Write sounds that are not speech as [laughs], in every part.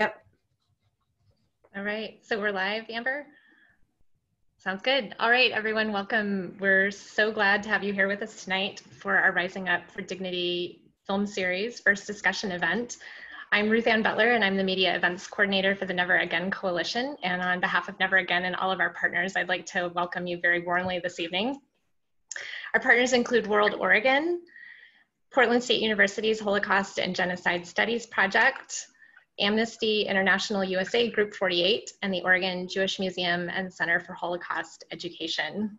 Yep. All right, so we're live, Amber? Sounds good. All right, everyone, welcome. We're so glad to have you here with us tonight for our Rising Up for Dignity film series, first discussion event. I'm Ruth Ann Butler, and I'm the Media Events Coordinator for the Never Again Coalition. And on behalf of Never Again and all of our partners, I'd like to welcome you very warmly this evening. Our partners include World Oregon, Portland State University's Holocaust and Genocide Studies Project, Amnesty International USA Group 48, and the Oregon Jewish Museum and Center for Holocaust Education.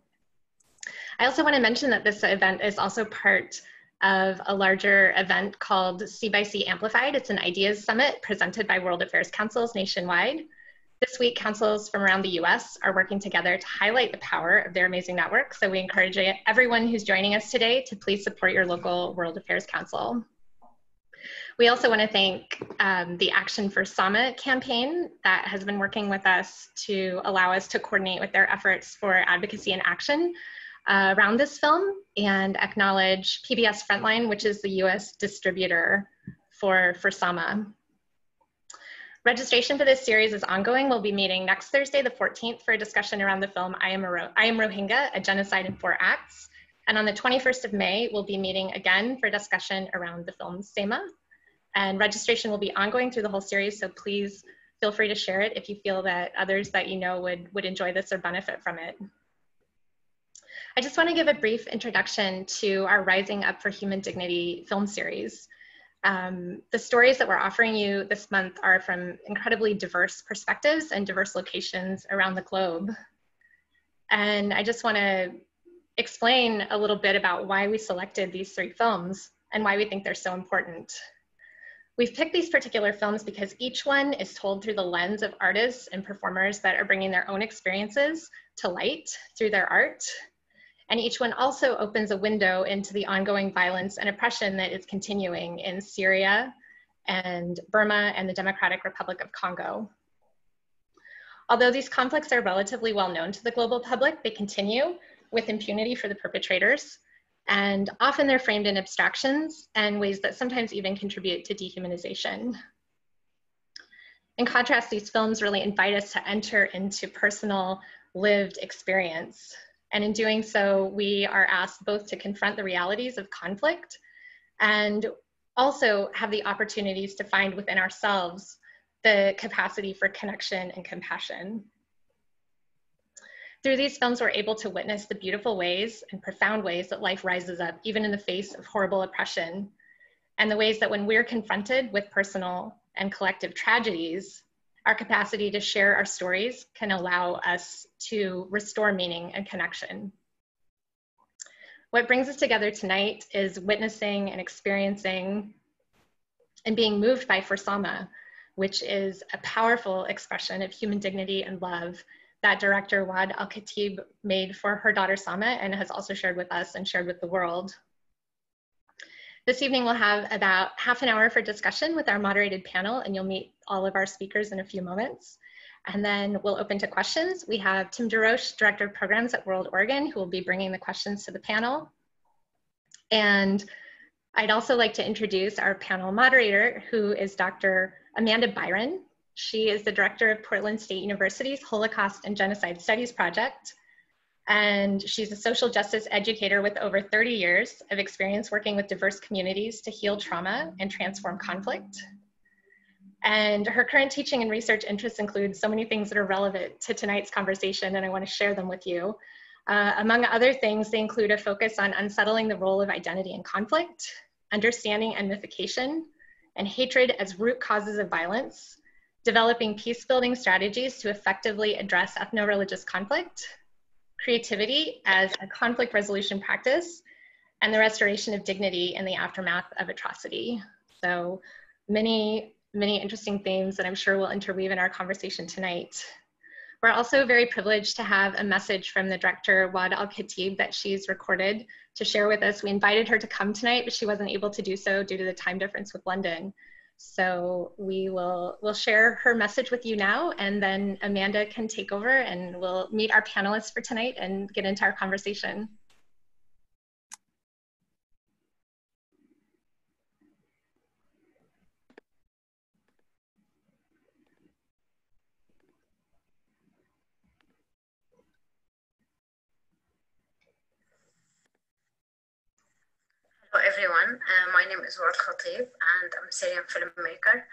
I also want to mention that this event is also part of a larger event called C by C Amplified. It's an ideas summit presented by World Affairs Councils nationwide. This week, councils from around the US are working together to highlight the power of their amazing network. So we encourage everyone who's joining us today to please support your local World Affairs Council. We also want to thank um, the Action for Sama campaign that has been working with us to allow us to coordinate with their efforts for advocacy and action uh, around this film and acknowledge PBS Frontline, which is the US distributor for, for Sama. Registration for this series is ongoing. We'll be meeting next Thursday, the 14th, for a discussion around the film I Am, Ro I Am Rohingya, A Genocide in Four Acts. And on the 21st of May, we'll be meeting again for discussion around the film Sema, and registration will be ongoing through the whole series, so please feel free to share it if you feel that others that you know would, would enjoy this or benefit from it. I just want to give a brief introduction to our Rising Up for Human Dignity film series. Um, the stories that we're offering you this month are from incredibly diverse perspectives and diverse locations around the globe. And I just want to explain a little bit about why we selected these three films and why we think they're so important. We've picked these particular films because each one is told through the lens of artists and performers that are bringing their own experiences to light through their art. And each one also opens a window into the ongoing violence and oppression that is continuing in Syria and Burma and the Democratic Republic of Congo. Although these conflicts are relatively well known to the global public, they continue with impunity for the perpetrators and often they're framed in abstractions and ways that sometimes even contribute to dehumanization. In contrast, these films really invite us to enter into personal lived experience. And in doing so, we are asked both to confront the realities of conflict and also have the opportunities to find within ourselves the capacity for connection and compassion. Through these films, we're able to witness the beautiful ways and profound ways that life rises up, even in the face of horrible oppression, and the ways that when we're confronted with personal and collective tragedies, our capacity to share our stories can allow us to restore meaning and connection. What brings us together tonight is witnessing and experiencing and being moved by For Sama, which is a powerful expression of human dignity and love that director Waad Al Kateab made for her daughter Sama and has also shared with us and shared with the world. This evening we'll have about half an hour for discussion with our moderated panel and you'll meet all of our speakers in a few moments. And then we'll open to questions. We have Tim DeRoche, Director of Programs at World Oregon, who will be bringing the questions to the panel. And I'd also like to introduce our panel moderator, who is Dr. Amanda Byron, she is the director of Portland State University's Holocaust and Genocide Studies Project. And she's a social justice educator with over 30 years of experience working with diverse communities to heal trauma and transform conflict. And her current teaching and research interests include so many things that are relevant to tonight's conversation, and I want to share them with you. Uh, among other things, they include a focus on unsettling the role of identity in conflict, understanding enmification, and hatred as root causes of violence, developing peace building strategies to effectively address ethno-religious conflict, creativity as a conflict resolution practice, and the restoration of dignity in the aftermath of atrocity. So many, many interesting themes that I'm sure will interweave in our conversation tonight. We're also very privileged to have a message from the director, Waad Al-Kateab, that she's recorded to share with us. We invited her to come tonight, but she wasn't able to do so due to the time difference with London. So we will we'll share her message with you now, and then Amanda can take over and we'll meet our panelists for tonight and get into our conversation. Hello, everyone. Uh, Name is Waad Kateab, and I'm a Syrian filmmaker.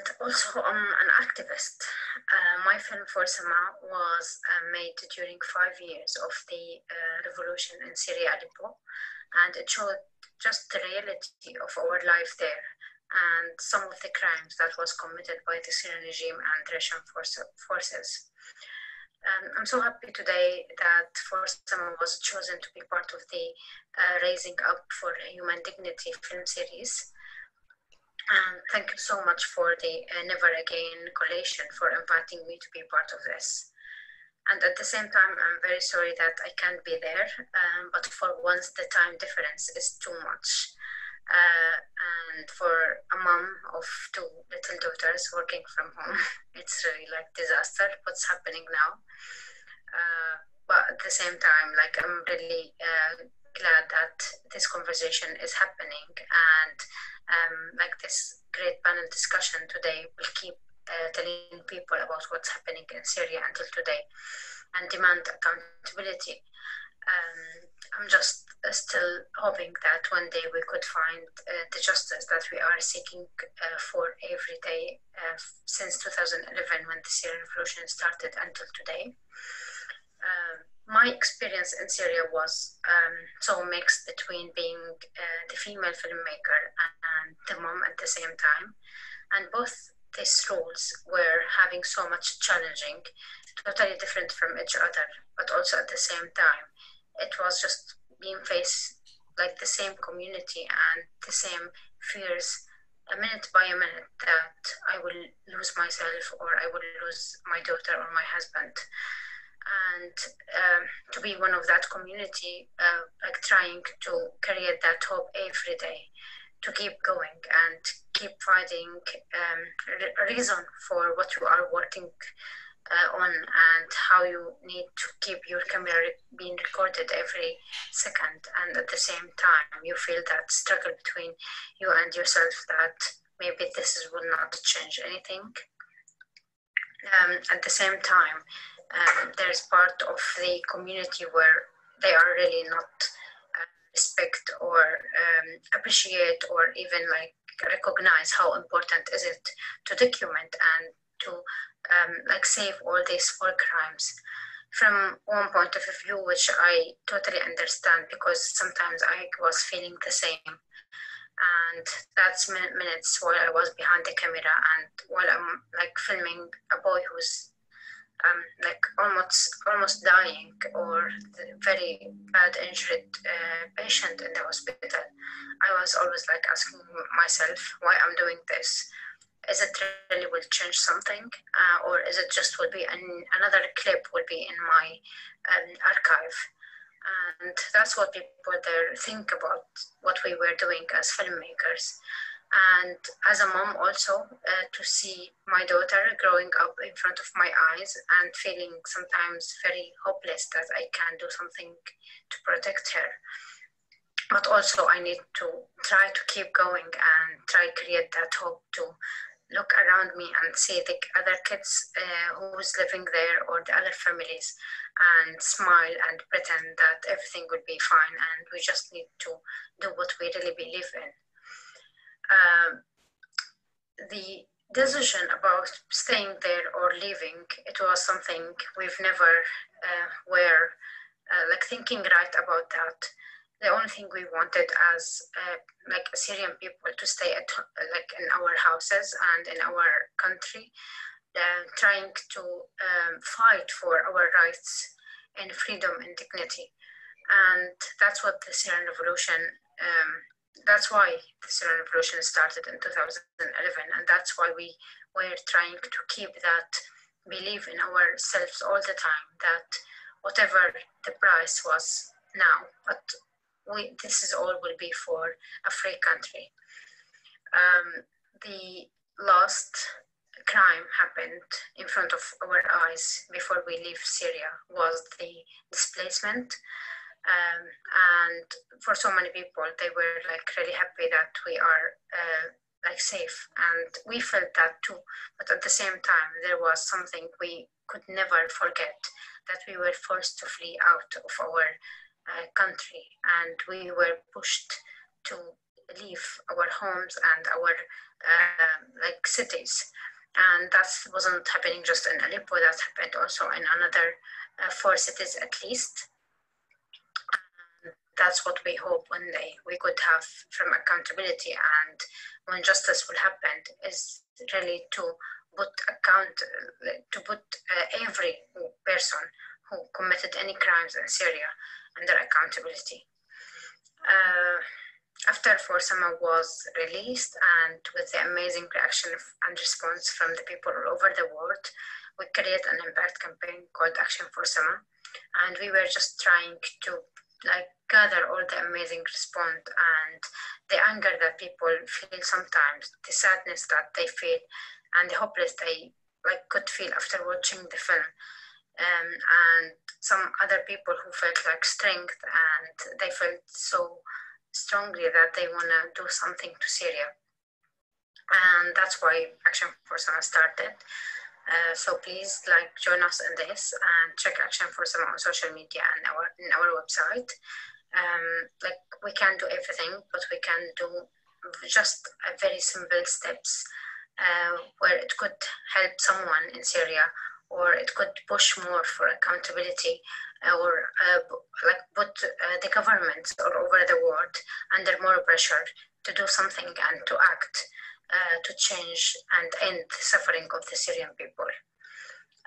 And also, I'm an activist. Uh, my film for Sama was uh, made during five years of the uh, revolution in Syria, Aleppo, and it showed just the reality of our life there and some of the crimes that was committed by the Syrian regime and Russian forces. Um, I'm so happy today that For Sama was chosen to be part of the uh, Raising Up for Human Dignity film series. And thank you so much for the uh, Never Again coalition for inviting me to be part of this. And at the same time, I'm very sorry that I can't be there, um, but for once the time difference is too much. Uh, and for a mom of two little daughters working from home, [laughs] it's really like disaster what's happening now. Uh, but at the same time, like I'm really uh, glad that this conversation is happening and um, like this great panel discussion today will keep uh, telling people about what's happening in Syria until today and demand accountability. Um, I'm just uh, still hoping that one day we could find uh, the justice that we are seeking uh, for every day uh, since 2011 when the Syrian revolution started until today. Um, my experience in Syria was um, so mixed between being uh, the female filmmaker and the mom at the same time. And both these roles were having so much challenging, totally different from each other, but also at the same time it was just being faced like the same community and the same fears a minute by a minute that I will lose myself or I will lose my daughter or my husband. And um, to be one of that community, uh, like trying to create that hope every day, to keep going and keep finding um, a reason for what you are working uh, on and how you need to keep your camera being recorded every second. And at the same time you feel that struggle between you and yourself that maybe this is, will not change anything. Um, at the same time um, there's part of the community where they are really not uh, respect or um, appreciate or even like recognize how important is it to document and to um, like save all these war crimes from one point of view, which I totally understand because sometimes I was feeling the same. And that's minutes while I was behind the camera and while I'm like filming a boy who's um, like almost almost dying or very bad injured uh, patient in the hospital. I was always like asking myself why I'm doing this is it really will change something? Uh, or is it just will be an, another clip will be in my um, archive? And that's what people there think about what we were doing as filmmakers. And as a mom also uh, to see my daughter growing up in front of my eyes and feeling sometimes very hopeless that i can do something to protect her. But also i need to try to keep going and try to create that hope to look around me and see the other kids uh, who's living there or the other families and smile and pretend that everything would be fine and we just need to do what we really believe in. Um, the decision about staying there or leaving, it was something we've never uh, were uh, like thinking right about that the only thing we wanted as uh, like Syrian people to stay at like in our houses and in our country, uh, trying to um, fight for our rights and freedom and dignity. And that's what the Syrian Revolution. Um, that's why the Syrian Revolution started in 2011, and that's why we were trying to keep that belief in ourselves all the time. That whatever the price was now, but we, this is all will be for a free country. Um, the last crime happened in front of our eyes before we leave Syria was the displacement. Um, and for so many people, they were like really happy that we are uh, like safe, and we felt that too. But at the same time, there was something we could never forget that we were forced to flee out of our uh, country and we were pushed to leave our homes and our uh, like cities. And that wasn't happening just in Aleppo, that happened also in another uh, four cities at least. That's what we hope one day we could have from accountability and when justice will happen is really to put account to put uh, every person who committed any crimes in Syria under accountability. Uh, after Sama was released and with the amazing reaction and response from the people all over the world, we created an impact campaign called Action for Sama. And we were just trying to like gather all the amazing response and the anger that people feel sometimes, the sadness that they feel, and the hopeless they like could feel after watching the film. Um, and some other people who felt like strength and they felt so strongly that they want to do something to Syria. And that's why Action for Sama started. Uh, so please like join us in this and check Action for Sama on social media and our in our website. Um, like we can do everything, but we can do just a very simple steps uh, where it could help someone in Syria or it could push more for accountability or uh, like put uh, the governments all over the world under more pressure to do something and to act uh, to change and end the suffering of the Syrian people.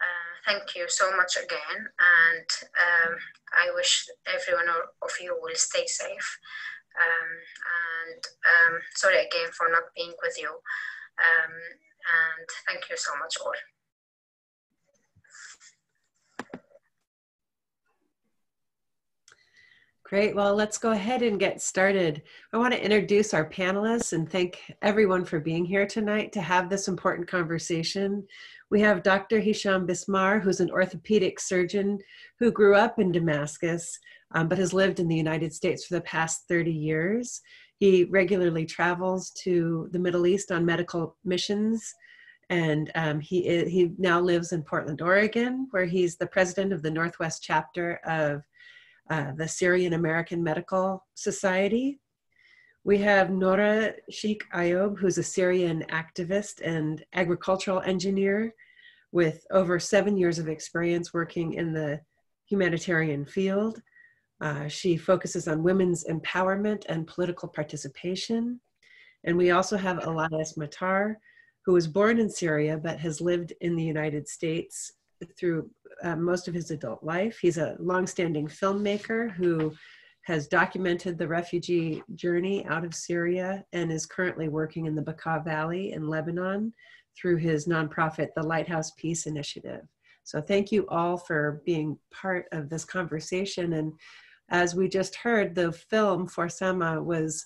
Uh, thank you so much again, and um, I wish everyone of you will stay safe. Um, and um, sorry again for not being with you. Um, and thank you so much all. Great. Well, let's go ahead and get started. I want to introduce our panelists and thank everyone for being here tonight to have this important conversation. We have Dr. Hisham Bismar, who's an orthopedic surgeon who grew up in Damascus, um, but has lived in the United States for the past 30 years. He regularly travels to the Middle East on medical missions and um, he he now lives in Portland, Oregon, where he's the president of the Northwest chapter of uh, the Syrian American Medical Society. We have Noura Shikh Ayob, who's a Syrian activist and agricultural engineer with over seven years of experience working in the humanitarian field. Uh, she focuses on women's empowerment and political participation. And we also have Elias Matar, who was born in Syria but has lived in the United States through uh, most of his adult life. He's a longstanding filmmaker who has documented the refugee journey out of Syria and is currently working in the Bekaa Valley in Lebanon through his nonprofit, the Lighthouse Peace Initiative. So thank you all for being part of this conversation. And as we just heard, the film For Sama was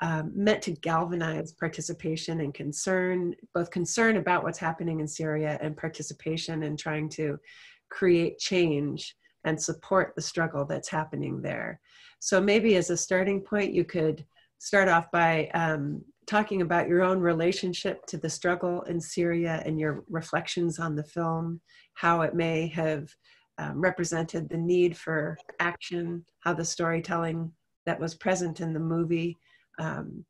um, meant to galvanize participation and concern, both concern about what's happening in Syria and participation in trying to create change and support the struggle that's happening there. So maybe as a starting point, you could start off by um, talking about your own relationship to the struggle in Syria and your reflections on the film, how it may have um, represented the need for action, how the storytelling that was present in the movie um,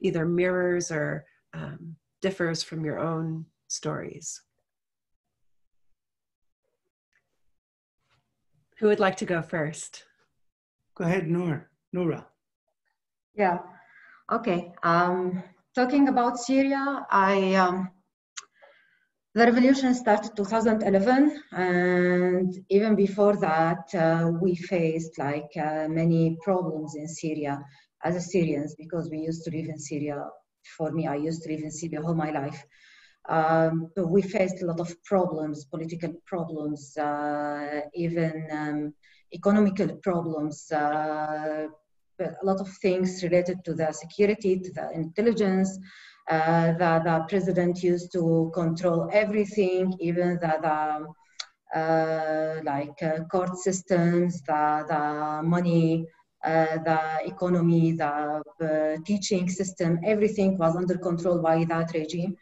either mirrors or um, differs from your own stories. Who would like to go first? Go ahead, Noura. Noura. Yeah. Okay. Um, talking about Syria, I um, the revolution started 2011, and even before that, uh, we faced like uh, many problems in Syria as a Syrians because we used to live in Syria. For me, I used to live in Syria all my life. Um, we faced a lot of problems, political problems, uh, even um, economical problems, uh, a lot of things related to the security, to the intelligence. Uh, the, the president used to control everything, even the, the uh, like uh, court systems, the, the money the economy, the uh, teaching system, everything was under control by that regime.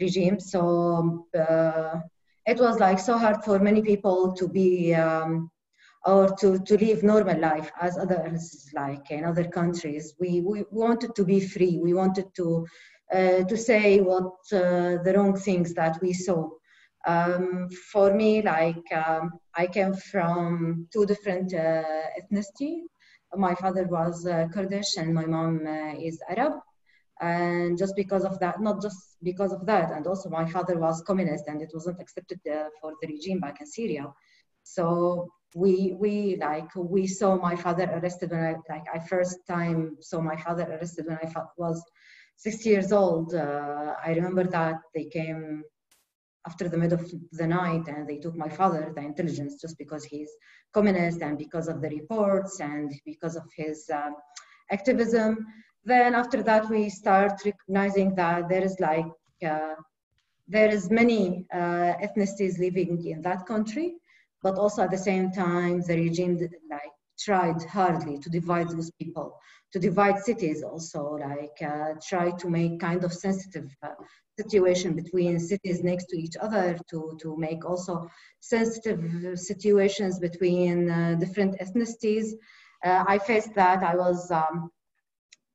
Regime. So uh, it was like so hard for many people to be um, or to, to live normal life as others like in other countries. We, we wanted to be free. We wanted to, uh, to say what uh, the wrong things that we saw. Um, for me, like um, I came from two different uh. My father was uh, Kurdish and my mom uh, is Arab. And just because of that, not just because of that, and also my father was communist and it wasn't accepted uh, for the regime back in Syria. So we we like we saw my father arrested when I like I first time saw my father arrested when I was six years old. Uh, I remember that they came after the middle of the night and they took my father, the intelligence, just because he's communist and because of the reports and because of his uh, activism. Then after that, we start recognizing that there is like uh, there is many uh, ethnicities living in that country, but also at the same time, the regime like tried hardly to divide those people, to divide cities also, like uh, try to make kind of sensitive uh, situation between cities next to each other, to, to make also sensitive situations between uh, different ethnicities. Uh, I faced that. I was um,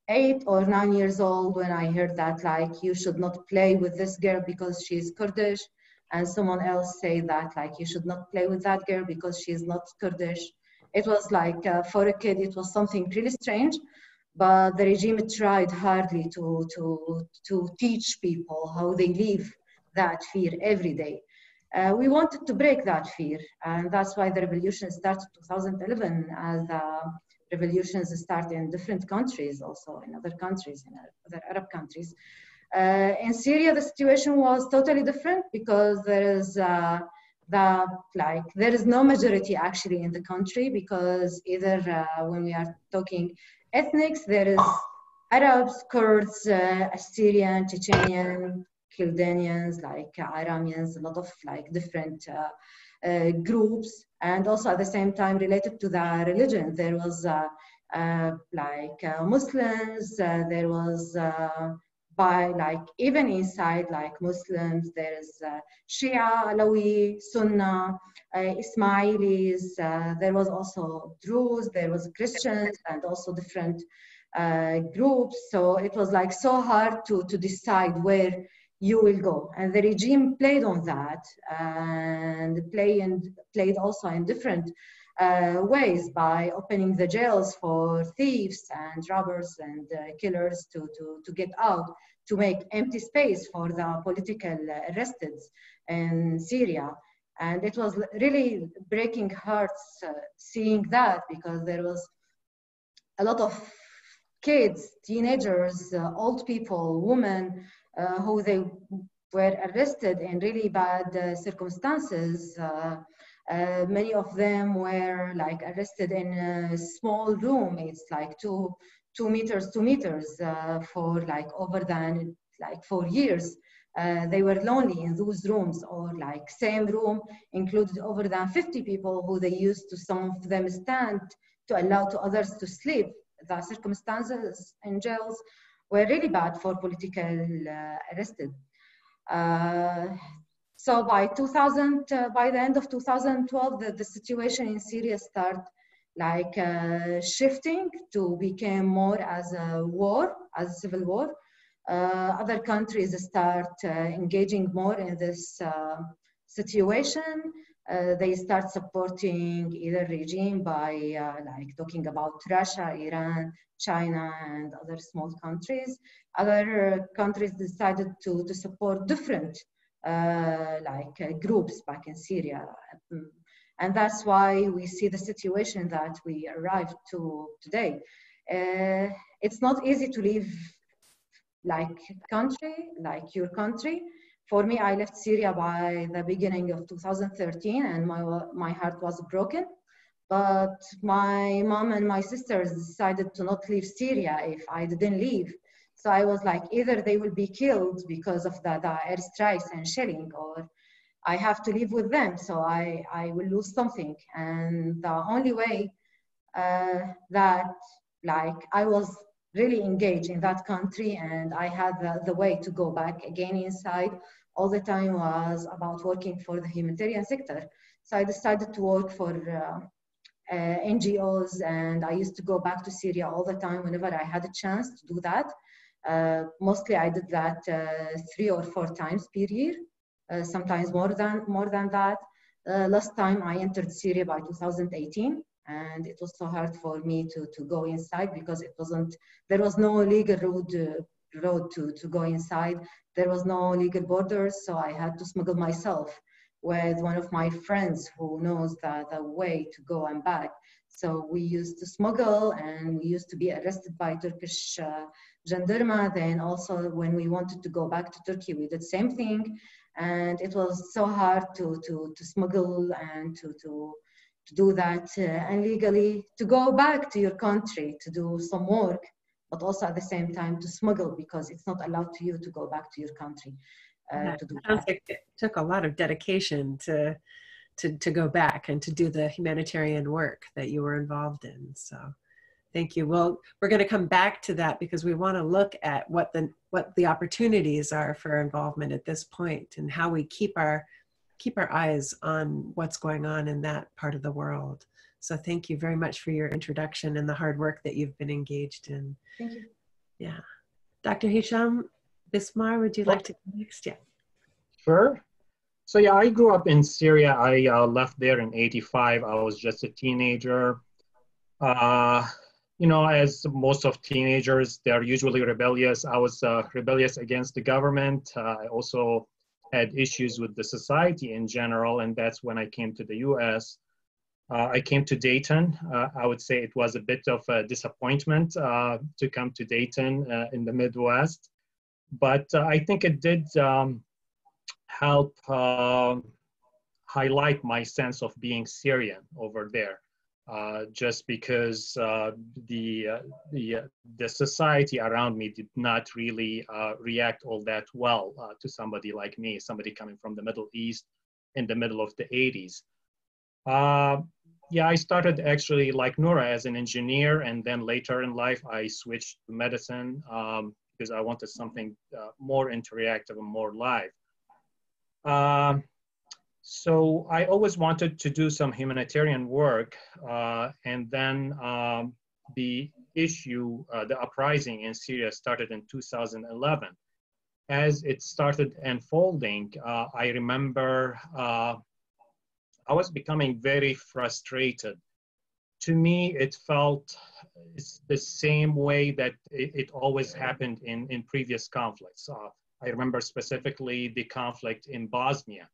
eight or nine years old when I heard that, like, you should not play with this girl because she's Kurdish. And someone else say that, like, you should not play with that girl because she's not Kurdish. It was like, uh, for a kid, it was something really strange but the regime tried hardly to, to, to teach people how they live that fear every day. Uh, we wanted to break that fear, and that's why the revolution started 2011 as uh, revolutions start in different countries, also in other countries, in other Arab countries. Uh, in Syria, the situation was totally different because there is uh, the like there is no majority actually in the country because either uh, when we are talking ethnics, there is Arabs, Kurds, uh, Assyrian, Chechenian, Kildanians, like uh, Iranians, a lot of like different uh, uh, groups, and also at the same time related to the religion. There was uh, uh, like Muslims, there was by like even inside like Muslims, there is Shia, Alawi, Sunnah, uh, Ismailis, uh, there was also Druze, there was Christians, and also different uh, groups. So it was like so hard to, to decide where you will go. And the regime played on that and play and played also in different uh, ways by opening the jails for thieves and robbers and uh, killers to, to, to get out, to make empty space for the political arrested in Syria. And it was really breaking hearts uh, seeing that because there was a lot of kids, teenagers, uh, old people, women uh, who they were arrested in really bad uh, circumstances. Uh, uh, many of them were like arrested in a small room. It's like two two meters, two meters for like over than like four years uh, they were lonely in those rooms or like same room included over than 50 people who they used to some of them stand to allow to others to sleep. The circumstances in jails were really bad for political uh, arrested. Uh, so by 2000 uh, by the end of 2012 the, the situation in syria started like uh, shifting to become more as a war as a civil war other countries start uh, engaging more in this uh, situation. they start supporting either regime by like talking about Russia, Iran, China, and other small countries. Other countries decided to, to support different uh, like uh, groups back in Syria. And that's why we see the situation that we arrived to today. Uh, it's not easy to live like country, like your country. For me, I left Syria by the beginning of 2013 and my, my heart was broken. But my mom and my sisters decided to not leave Syria if I didn't leave. So I was like, either they will be killed because of the, the airstrikes and shelling, or I have to live with them. So I, I will lose something. And the only way uh, that like I was really engaged in that country and I had the, the way to go back again inside all the time was about working for the humanitarian sector. So I decided to work for uh, uh, NGOs, and I used to go back to Syria all the time whenever I had a chance to do that. Uh, mostly, I did that uh, three or four times per year, uh, sometimes more than more than that. Uh, last time I entered Syria by 2018, and it was so hard for me to to go inside because it wasn't there was no legal road road to to go inside. There was no legal borders, so I had to smuggle myself with one of my friends who knows the, the way to go and back. So we used to smuggle and we used to be arrested by Turkish uh, gendarme. Then also when we wanted to go back to Turkey, we did the same thing. And it was so hard to, to, to smuggle and to, to, to do that uh, and legally to go back to your country to do some work, but also at the same time to smuggle because it's not allowed to you to go back to your country uh, to do sounds like it took a lot of dedication to to to go back and to do the humanitarian work that you were involved in so thank you. Well we're going to come back to that because we want to look at what the what the opportunities are for involvement at this point and how we keep our keep our eyes on what's going on in that part of the world so thank you very much for your introduction and the hard work that you've been engaged in Thank you. yeah dr hisham Bismar, would you like to go next? Yeah. Sure. So yeah, I grew up in Syria. I uh, left there in 85. I was just a teenager. Uh, you know, as most of teenagers, they're usually rebellious. I was uh, rebellious against the government. Uh, I also had issues with the society in general, and that's when I came to the US. Uh, I came to Dayton. Uh, I would say it was a bit of a disappointment to come to Dayton in the Midwest but uh, I think it did um, help uh, highlight my sense of being Syrian over there. Uh, just because uh, the uh, the uh, the society around me did not really react all that well to somebody like me, somebody coming from the Middle East in the middle of the 80s. yeah, I started actually like Noura as an engineer, and then later in life I switched to medicine. Um, because I wanted something uh, more interactive and more live. So I always wanted to do some humanitarian work, uh, and then um, the issue, uh, the uprising in Syria started in 2011. As it started unfolding, uh, I remember uh, I was becoming very frustrated to me, it felt it's the same way that it, it always happened in, in previous conflicts. Uh, I remember specifically the conflict in Bosnia.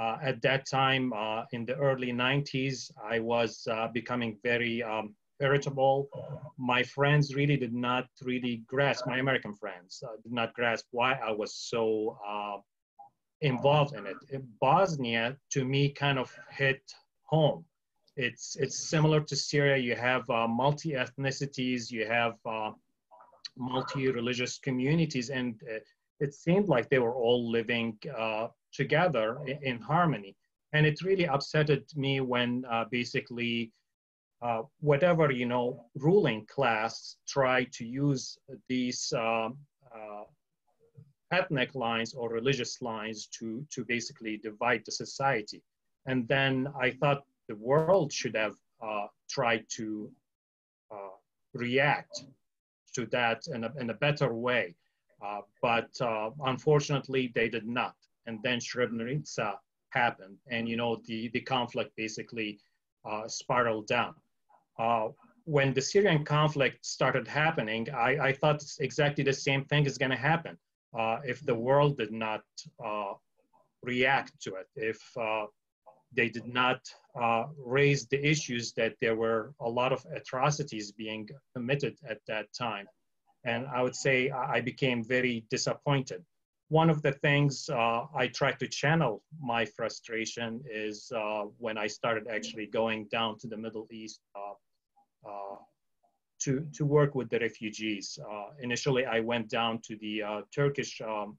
Uh, at that time, uh, in the early 90s, I was uh, becoming very um, irritable. My friends really did not really grasp, my American friends uh, did not grasp why I was so uh, involved in it. Bosnia, to me, kind of hit home it's it's similar to Syria. You have uh, multi ethnicities, you have multi religious communities, and it seemed like they were all living together in, in, harmony. And it really upsetted me when uh, basically uh, whatever you know ruling class tried to use these um, ethnic lines or religious lines to to basically divide the society. And then I thought the world should have uh, tried to uh, react to that in a, in a better way. Uh, but uh, unfortunately, they did not. And then Srebrenica happened. And, you know, the, the conflict basically uh, spiraled down. Uh, when the Syrian conflict started happening, I, I thought exactly the same thing is going to happen. if the world did not react to it, if they did not uh, raise the issues that there were a lot of atrocities being committed at that time. And I would say I became very disappointed. One of the things uh, I tried to channel my frustration is uh, when I started actually going down to the Middle East uh, uh, to, to work with the refugees. Uh, initially, I went down to the Turkish um,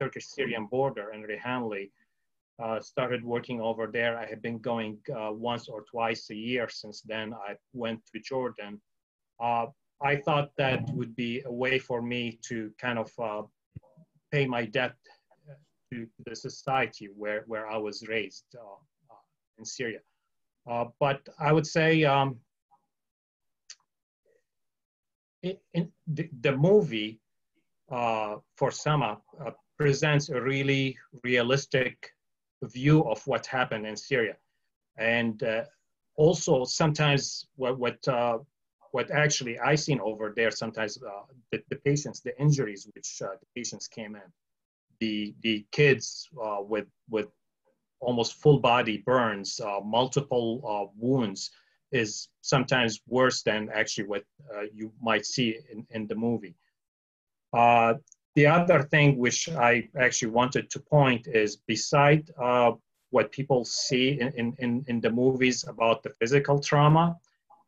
Turkish-Syrian border in Reyhanli, uh, started working over there. I have been going uh, once or twice a year since then. I went to Jordan. Uh, I thought that would be a way for me to kind of uh, pay my debt to the society where, where I was raised uh, uh, in Syria. Uh, but I would say um, the, the, movie uh, for Sama uh, presents a really realistic view of what happened in Syria. And uh, also sometimes what, what, uh, what actually I seen over there, sometimes uh, the, the patients, the injuries which uh, the patients came in, the, the kids with, with almost full body burns, multiple wounds, is sometimes worse than actually what uh, you might see in, in the movie. Uh, the other thing which I actually wanted to point is beside uh, what people see in, in, in the movies about the physical trauma,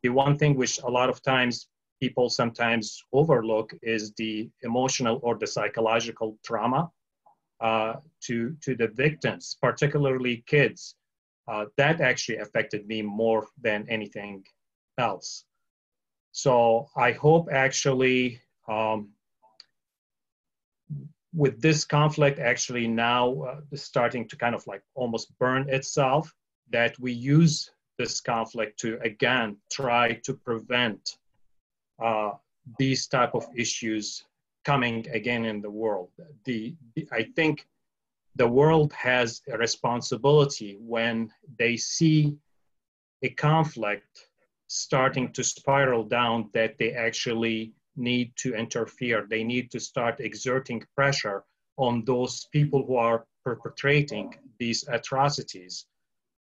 the one thing which a lot of times people sometimes overlook is the emotional or the psychological trauma uh, to, to the victims, particularly kids uh, that actually affected me more than anything else. So I hope actually um, with this conflict actually now uh, starting to kind of like almost burn itself, that we use this conflict to again try to prevent uh, these type of issues coming again in the world. The, the I think the world has a responsibility when they see a conflict starting to spiral down that they actually need to interfere. They need to start exerting pressure on those people who are perpetrating these atrocities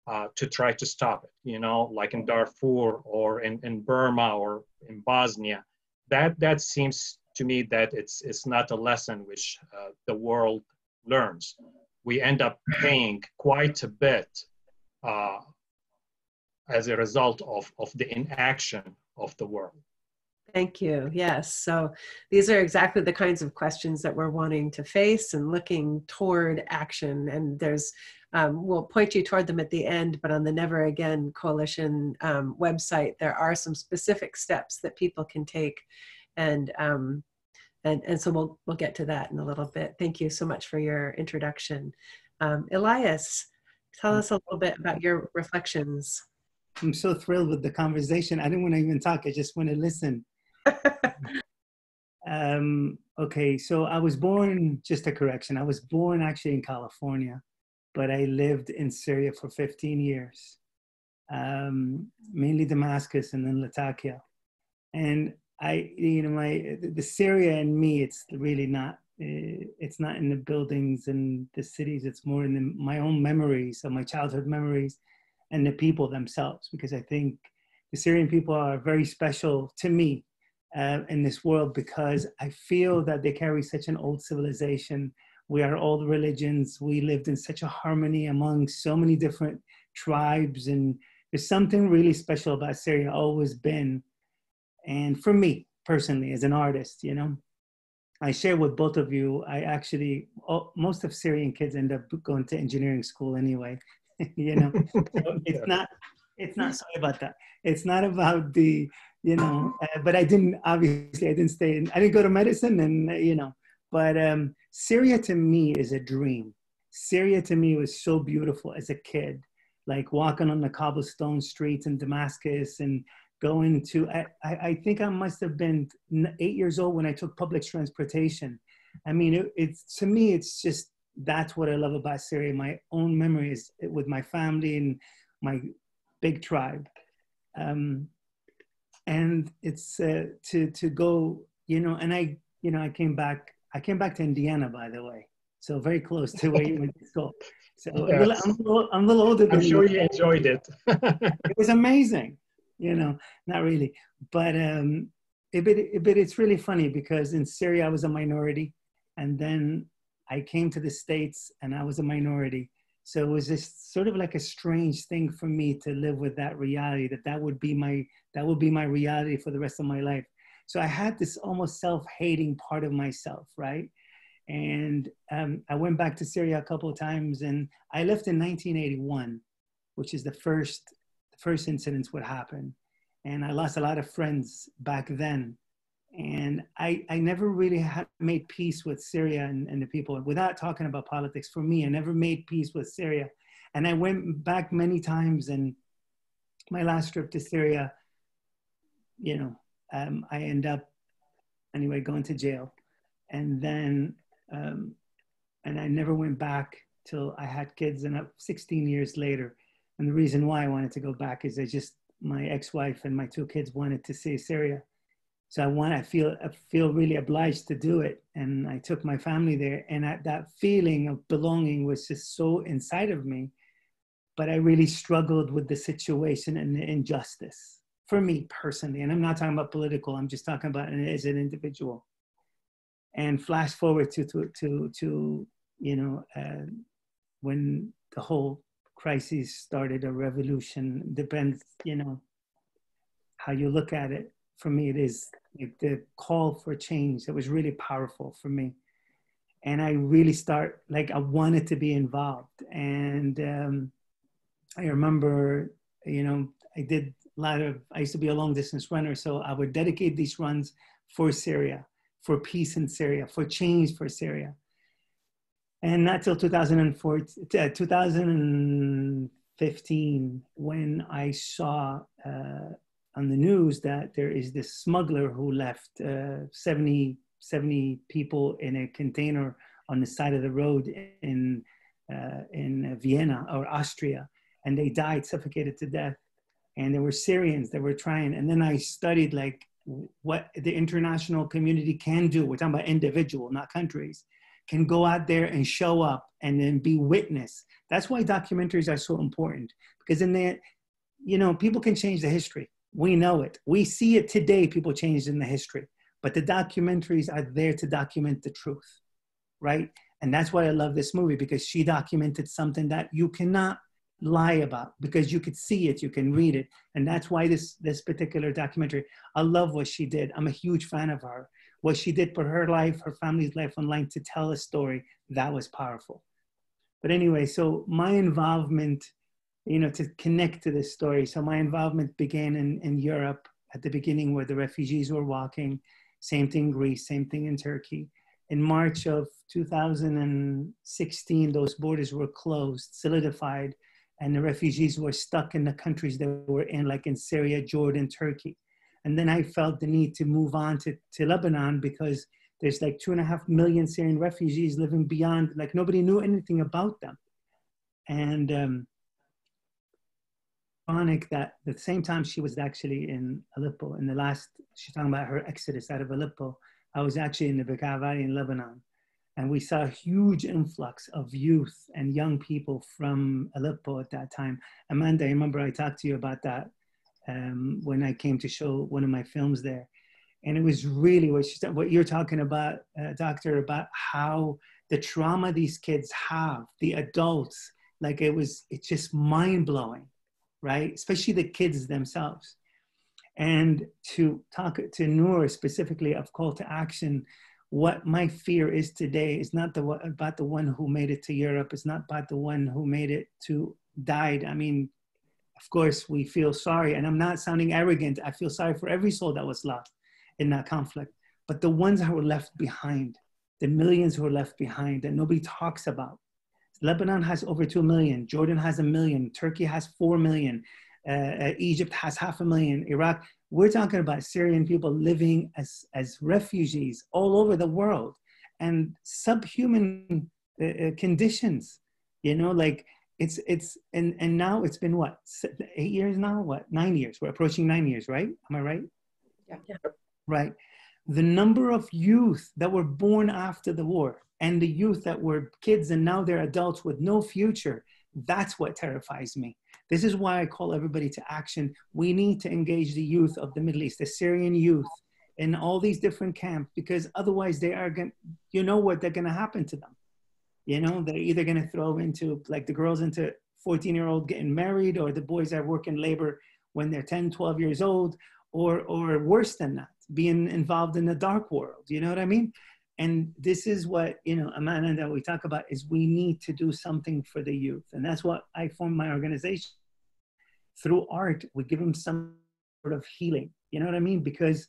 uh, to try to stop it, you know, like in Darfur or in, in Burma or in Bosnia. That, that seems to me that it's, it's not a lesson which uh, the world learns we end up paying quite a bit uh, as a result of, of the inaction of the world. Thank you. Yes. So these are exactly the kinds of questions that we're wanting to face and looking toward action. And there's, um, we'll point you toward them at the end, but on the Never Again Coalition um, website, there are some specific steps that people can take. And um, and, and so we'll, we'll get to that in a little bit. Thank you so much for your introduction. Um, Elias, tell us a little bit about your reflections. I'm so thrilled with the conversation. I didn't want to even talk. I just want to listen. Um, okay, so I was born, just a correction, I was born actually in California, but I lived in Syria for 15 years, um, mainly Damascus and then Latakia. And I, you know, my the Syria and me, it's really not. Eh, it's not in the buildings and the cities. It's more in the, my own memories of my childhood memories, and the people themselves. Because I think the Syrian people are very special to me uh, in this world because I feel that they carry such an old civilization. We are old religions. We lived in such a harmony among so many different tribes, and there's something really special about Syria. Always been and for me personally, as an artist, you know, I share with both of you. I actually, oh, most of Syrian kids end up going to engineering school anyway. [laughs] you know, so [laughs] it's not. It's not sorry about that. It's not about the, you know. Uh, but I didn't obviously. I didn't stay. In, I didn't go to medicine, and uh, you know. But um, Syria to me is a dream. Syria to me was so beautiful as a kid, like walking on the cobblestone streets in Damascus and going to I, I think i must have been eight years old when i took public transportation i mean it, it's to me it's just that's what i love about syria my own memories with my family and my big tribe um, and it's uh, to to go you know and i you know i came back i came back to indiana by the way so very close to where you went to school so yes. I'm, a little, I'm, a little, older i'm sure you enjoyed it [laughs] it was amazing you know, not really. But um, it, it, but it's really funny because in Syria I was a minority, and then I came to the States and I was a minority. So it was just sort of like a strange thing for me to live with that reality that that would be my that would be my reality for the rest of my life. So I had this almost self-hating part of myself, right? And um, I went back to Syria a couple of times, and I left in 1981, which is the first the first incidents would happen. And I lost a lot of friends back then. And I, I never really had made peace with Syria and, and the people without talking about politics. For me, I never made peace with Syria. And I went back many times and my last trip to Syria, you know, um, I end up anyway going to jail, and then um, and I never went back till I had kids, and up 16 years later. And the reason why I wanted to go back is I just my ex-wife and my two kids wanted to see Syria, so I want I feel I feel really obliged to do it, and I took my family there, and I, that feeling of belonging was just so inside of me. But I really struggled with the situation and the injustice for me personally, and I'm not talking about political. I'm just talking about as an individual. And flash forward to to to, to you know uh, when the whole crisis started, a revolution depends, you know, how you look at it. For me, it is the call for change that was really powerful for me. And i really start like i wanted to be involved. And um, i remember you know i did a lot of i used to be a long distance runner. So i would dedicate these runs for syria for peace in syria for change for syria. And not till 2014 uh, 2015 when i saw uh, on the news that there is this smuggler who left uh, 70, 70 people in a container on the side of the road in, uh, in Vienna or Austria, and they died, suffocated to death. And there were Syrians that were trying. And then I studied like what the international community can do. We're talking about individual, not countries, can go out there and show up and then be witness. That's why documentaries are so important because in that, you know, people can change the history we know it. We see it today, people changed in the history. But the documentaries are there to document the truth, right? And that's why I love this movie because she documented something that you cannot lie about because you could see it, you can read it. And that's why this, this particular documentary, I love what she did. I'm a huge fan of her. What she did for her life, her family's life online to tell a story, that was powerful. But anyway, so my involvement you know, to connect to this story. So my involvement began in, in Europe at the beginning where the refugees were walking. Same thing Greece, same thing in Turkey. In March of 2016, those borders were closed, solidified, and the refugees were stuck in the countries they were in, like in Syria, Jordan, Turkey. And then I felt the need to move on to, to Lebanon because there's like two and a half million Syrian refugees living beyond, like nobody knew anything about them. And um, ironic that the same time she was actually in Aleppo, in the last, she's talking about her exodus out of Aleppo, I was actually in the Bekaa Valley in Lebanon. And we saw a huge influx of youth and young people from Aleppo at that time. Amanda, I remember I talked to you about that um, when I came to show one of my films there. And it was really what, she, what you're talking about, uh, Doctor, about how the trauma these kids have, the adults, like it was, it's just mind blowing right? Especially the kids themselves. And to talk to Noor specifically of call to action, what my fear is today is not the, about the one who made it to Europe. It's not about the one who made it to died. I mean, of course, we feel sorry, and I'm not sounding arrogant. I feel sorry for every soul that was lost in that conflict. But the ones who were left behind, the millions who were left behind that nobody talks about, Lebanon has over 2 million, Jordan has a million, Turkey has 4 million, uh, uh, Egypt has half a million, Iraq. We're talking about Syrian people living as, as refugees all over the world and subhuman uh, uh conditions, you know, like it's, it's, and, and now it's been what, eight years now? What, nine years? We're approaching nine years, right? Am I right? Yeah. yeah. Right. The number of youth that were born after the war and the youth that were kids and now they're adults with no future. That's what terrifies me. This is why I call everybody to action. We need to engage the youth of the Middle East, the Syrian youth in all these different camps, because otherwise they are going you know what they're gonna happen to them. You know, they're either gonna throw into like the girls into 14 year old getting married or the boys are working labor when they're 10, 12 years old, or or worse than that, being involved in the dark world. You know what I mean? And this is what, you know, Amanda, that we talk about is we need to do something for the youth. And that's what I formed my organization. Through art, we give them some sort of healing. You know what I mean? Because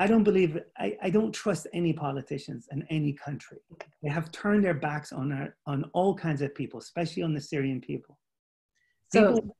I don't believe, I, I don't trust any politicians in any country. They have turned their backs on, our, on all kinds of people, especially on the Syrian people. So,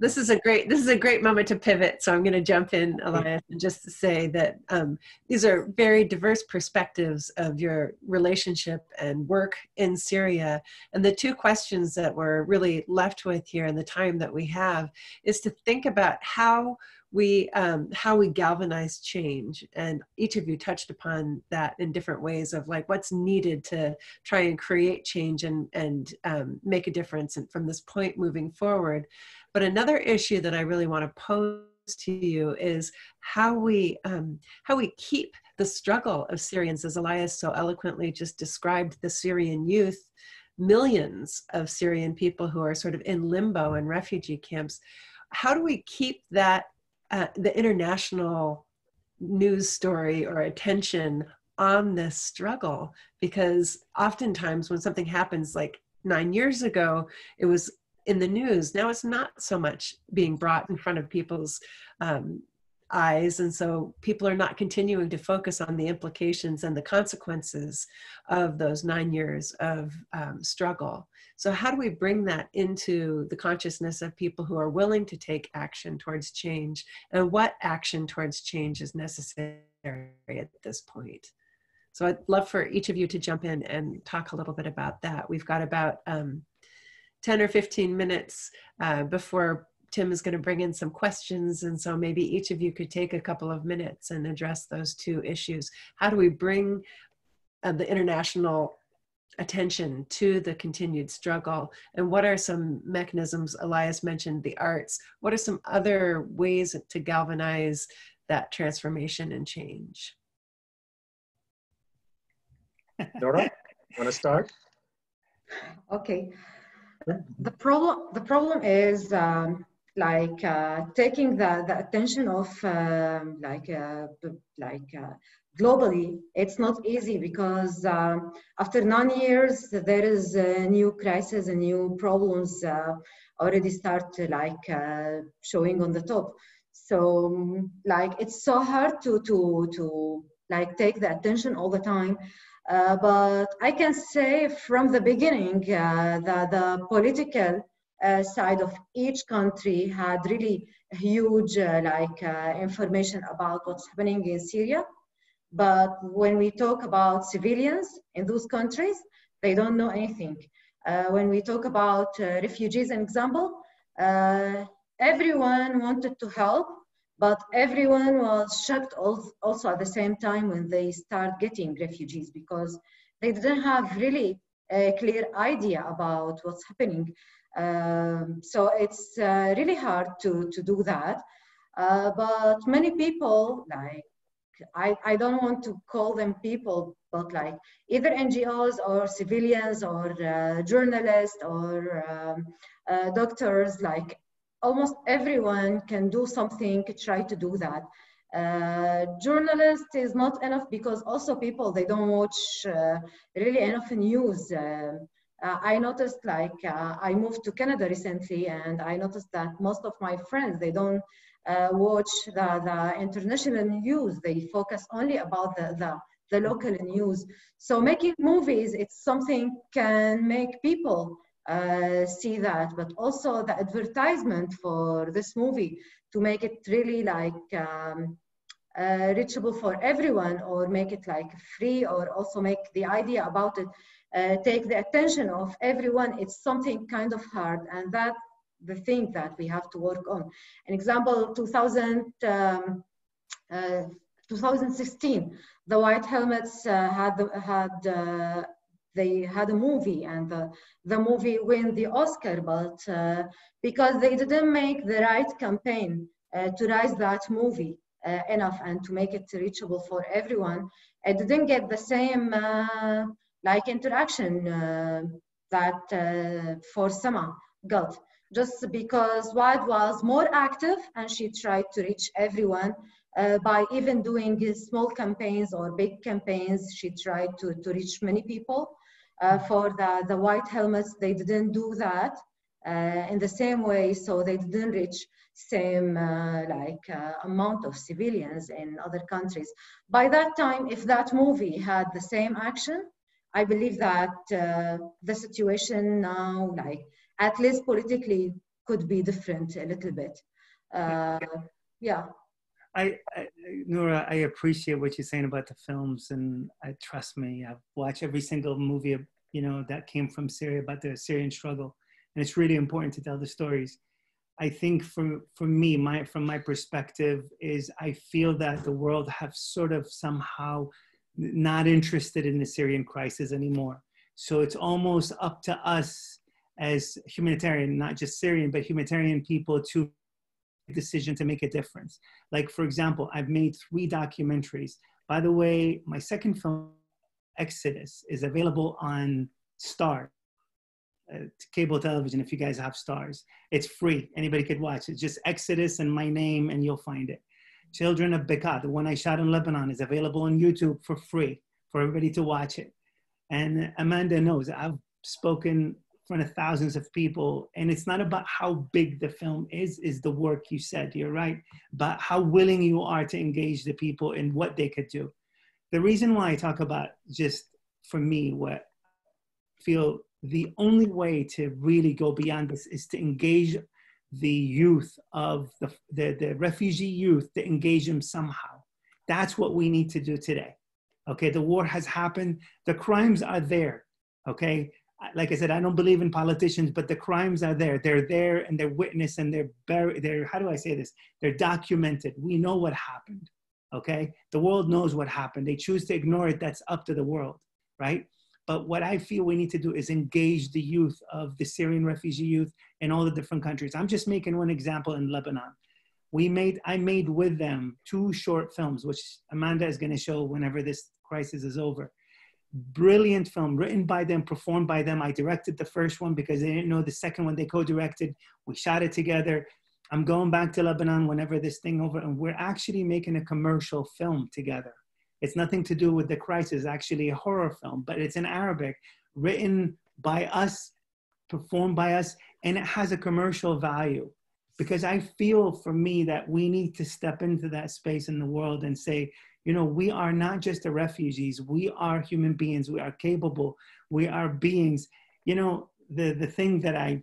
this is a great this is a great moment to pivot so i'm going to jump in elias and just to say that um, these are very diverse perspectives of your relationship and work in syria and the two questions that we're really left with here in the time that we have is to think about how we um, how we galvanize change and each of you touched upon that in different ways of like what's needed to try and create change and and um, make a difference and from this point moving forward but another issue that i really want to pose to you is how we um, how we keep the struggle of syrians as elias so eloquently just described the syrian youth millions of syrian people who are sort of in limbo in refugee camps. How do we keep that uh, the international news story or attention on this struggle? Because oftentimes when something happens like nine years ago it was in the news. Now it's not so much being brought in front of people's um, eyes and so people are not continuing to focus on the implications and the consequences of those nine years of um, struggle. So how do we bring that into the consciousness of people who are willing to take action towards change and what action towards change is necessary at this point? So i'd love for each of you to jump in and talk a little bit about that. We've got about um, 10 or 15 minutes uh, before Tim is going to bring in some questions. And so maybe each of you could take a couple of minutes and address those two issues. How do we bring uh, the international attention to the continued struggle? And what are some mechanisms? Elias mentioned the arts. What are some other ways to galvanize that transformation and change? Noura, want to start? Okay. The problem, the problem is um, like uh, taking the, the attention of um, like uh, like uh, globally it's not easy because um, after nine years there is a new crisis and new problems uh, already start like uh, showing on the top. So um, like it's so hard to to to like take the attention all the time uh, but I can say from the beginning uh, that the political uh, side of each country had really huge uh, like uh, information about what's happening in Syria. But when we talk about civilians in those countries, they don't know anything. When we talk about refugees, an example, everyone wanted to help, but everyone was shocked also at the same time when they start getting refugees because they didn't have really a clear idea about what's happening. Um, so it's uh, really hard to, to do that. Uh, but many people, like, I, I don't want to call them people, but like either NGOs or civilians or uh, journalists or um, uh, doctors, like almost everyone can do something try to do that. Uh, journalist is not enough because also people they don't watch uh, really enough news um, uh, I noticed like uh, I moved to Canada recently and I noticed that most of my friends, they don't uh, watch the, the international news. They focus only about the, the, the local news. So making movies, it's something can make people uh, see that, but also the advertisement for this movie to make it really like um, uh, reachable for everyone or make it like free or also make the idea about it uh, take the attention of everyone, it's something kind of hard. And that the thing that we have to work on. An example, 2000, um, uh, 2016, the White Helmets uh, had, had they had a movie and the, the movie win the Oscar, but uh, because they didn't make the right campaign uh, to raise that movie enough and to make it reachable for everyone, it didn't get the same like interaction uh, that uh, for Sama got just because Waad was more active and she tried to reach everyone uh, by even doing small campaigns or big campaigns. She tried to, to reach many people. Uh, for the, the white helmets, they didn't do that uh, in the same way, so they didn't reach same uh, like amount of civilians in other countries. By that time, if that movie had the same action, I believe that uh, the situation now, like at least politically, could be different a little bit. Uh, yeah. I, I, Noura, I appreciate what you're saying about the films, and I trust me. I've watched every single movie, you know, that came from Syria about the Syrian struggle, and it's really important to tell the stories. I think for for me, my from my perspective, is I feel that the world have sort of somehow not interested in the Syrian crisis anymore. So it's almost up to us as humanitarian, not just Syrian, but humanitarian people to decision to make a difference. Like, for example, I've made three documentaries. By the way, my second film, Exodus, is available on Star, uh, cable television, if you guys have Starz. It's free. Anybody could watch it. Just Exodus and my name, and you'll find it. Children of Bekaa, the one I shot in Lebanon, is available on YouTube for free for everybody to watch it. And Amanda knows I've spoken front of thousands of people. And it's not about how big the film is is the work you said. You're right. But how willing you are to engage the people in what they could do. The reason why i talk about just for me what I feel the only way to really go beyond this is to engage the youth of the, the, the refugee youth to engage them somehow. That's what we need to do today. Okay the war has happened. The crimes are there. Okay like I said, I don't believe in politicians, but the crimes are there. They're there and they're witnessed and they're buried. They're, how do I say this? They're documented. We know what happened. Okay. The world knows what happened. They choose to ignore it. That's up to the world. Right. But what I feel we need to do is engage the youth of the Syrian refugee youth in all the different countries. I'm just making one example in Lebanon. We made, I made with them two short films, which Amanda is going to show whenever this crisis is over brilliant film written by them performed by them. I directed the first one because they didn't know the second one they co-directed. We shot it together. I'm going back to lebanon whenever this thing over and we're actually making a commercial film together. It's nothing to do with the crisis actually a horror film but it's in arabic written by us performed by us and it has a commercial value because i feel for me that we need to step into that space in the world and say you know, we are not just the refugees. We are human beings. We are capable. We are beings. You know, the the thing that I,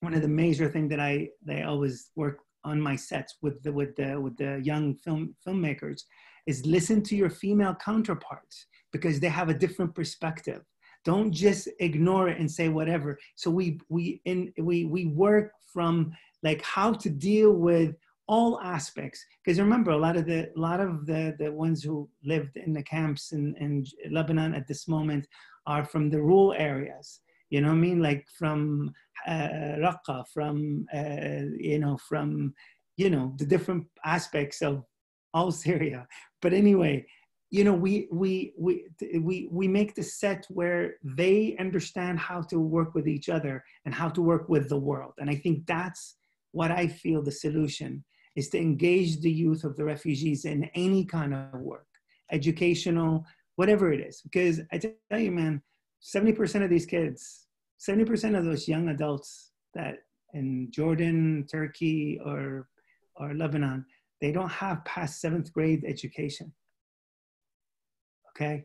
one of the major thing that I they always work on my sets with the with the with the young film filmmakers is listen to your female counterparts because they have a different perspective don't just ignore it and say whatever so we we in we we work from like how to deal with all aspects. Because remember a lot of the a lot of the the ones who lived in the camps in, in lebanon at this moment are from the rural areas. You know what i mean? Like from uh, raqqa from uh, you know from you know the different aspects of all [laughs] syria. But anyway you know we we we we we make the set where they understand how to work with each other and how to work with the world. And i think that's what i feel the solution is to engage the youth of the refugees in any kind of work, educational, whatever it is. Because I tell you, man, 70% of these kids, 70% of those young adults that in Jordan, Turkey, or, or Lebanon, they don't have past seventh grade education. Okay.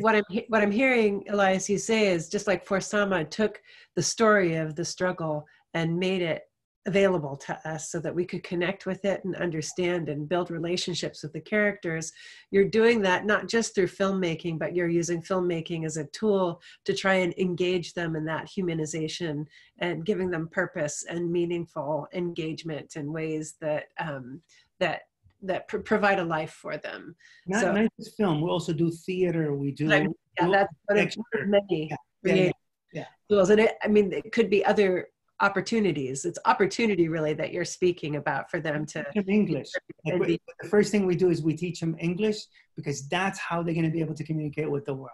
what I'm what I'm hearing Elias you say is just like For Sama took the story of the struggle and made it available to us so that we could connect with it and understand and build relationships with the characters. You're doing that not just through filmmaking, but you're using filmmaking as a tool to try and engage them in that humanization and giving them purpose and meaningful engagement in ways that um, that that pr- provide a life for them. Not, so, not just film. We also do theater. We do. I mean, yeah, that's many. Yeah. Yeah, yeah, yeah. Tools. And it, I mean, it could be other opportunities. It's opportunity really that you're speaking about for them to English. Like we, the first thing we do is we teach them English because that's how they're going to be able to communicate with the world.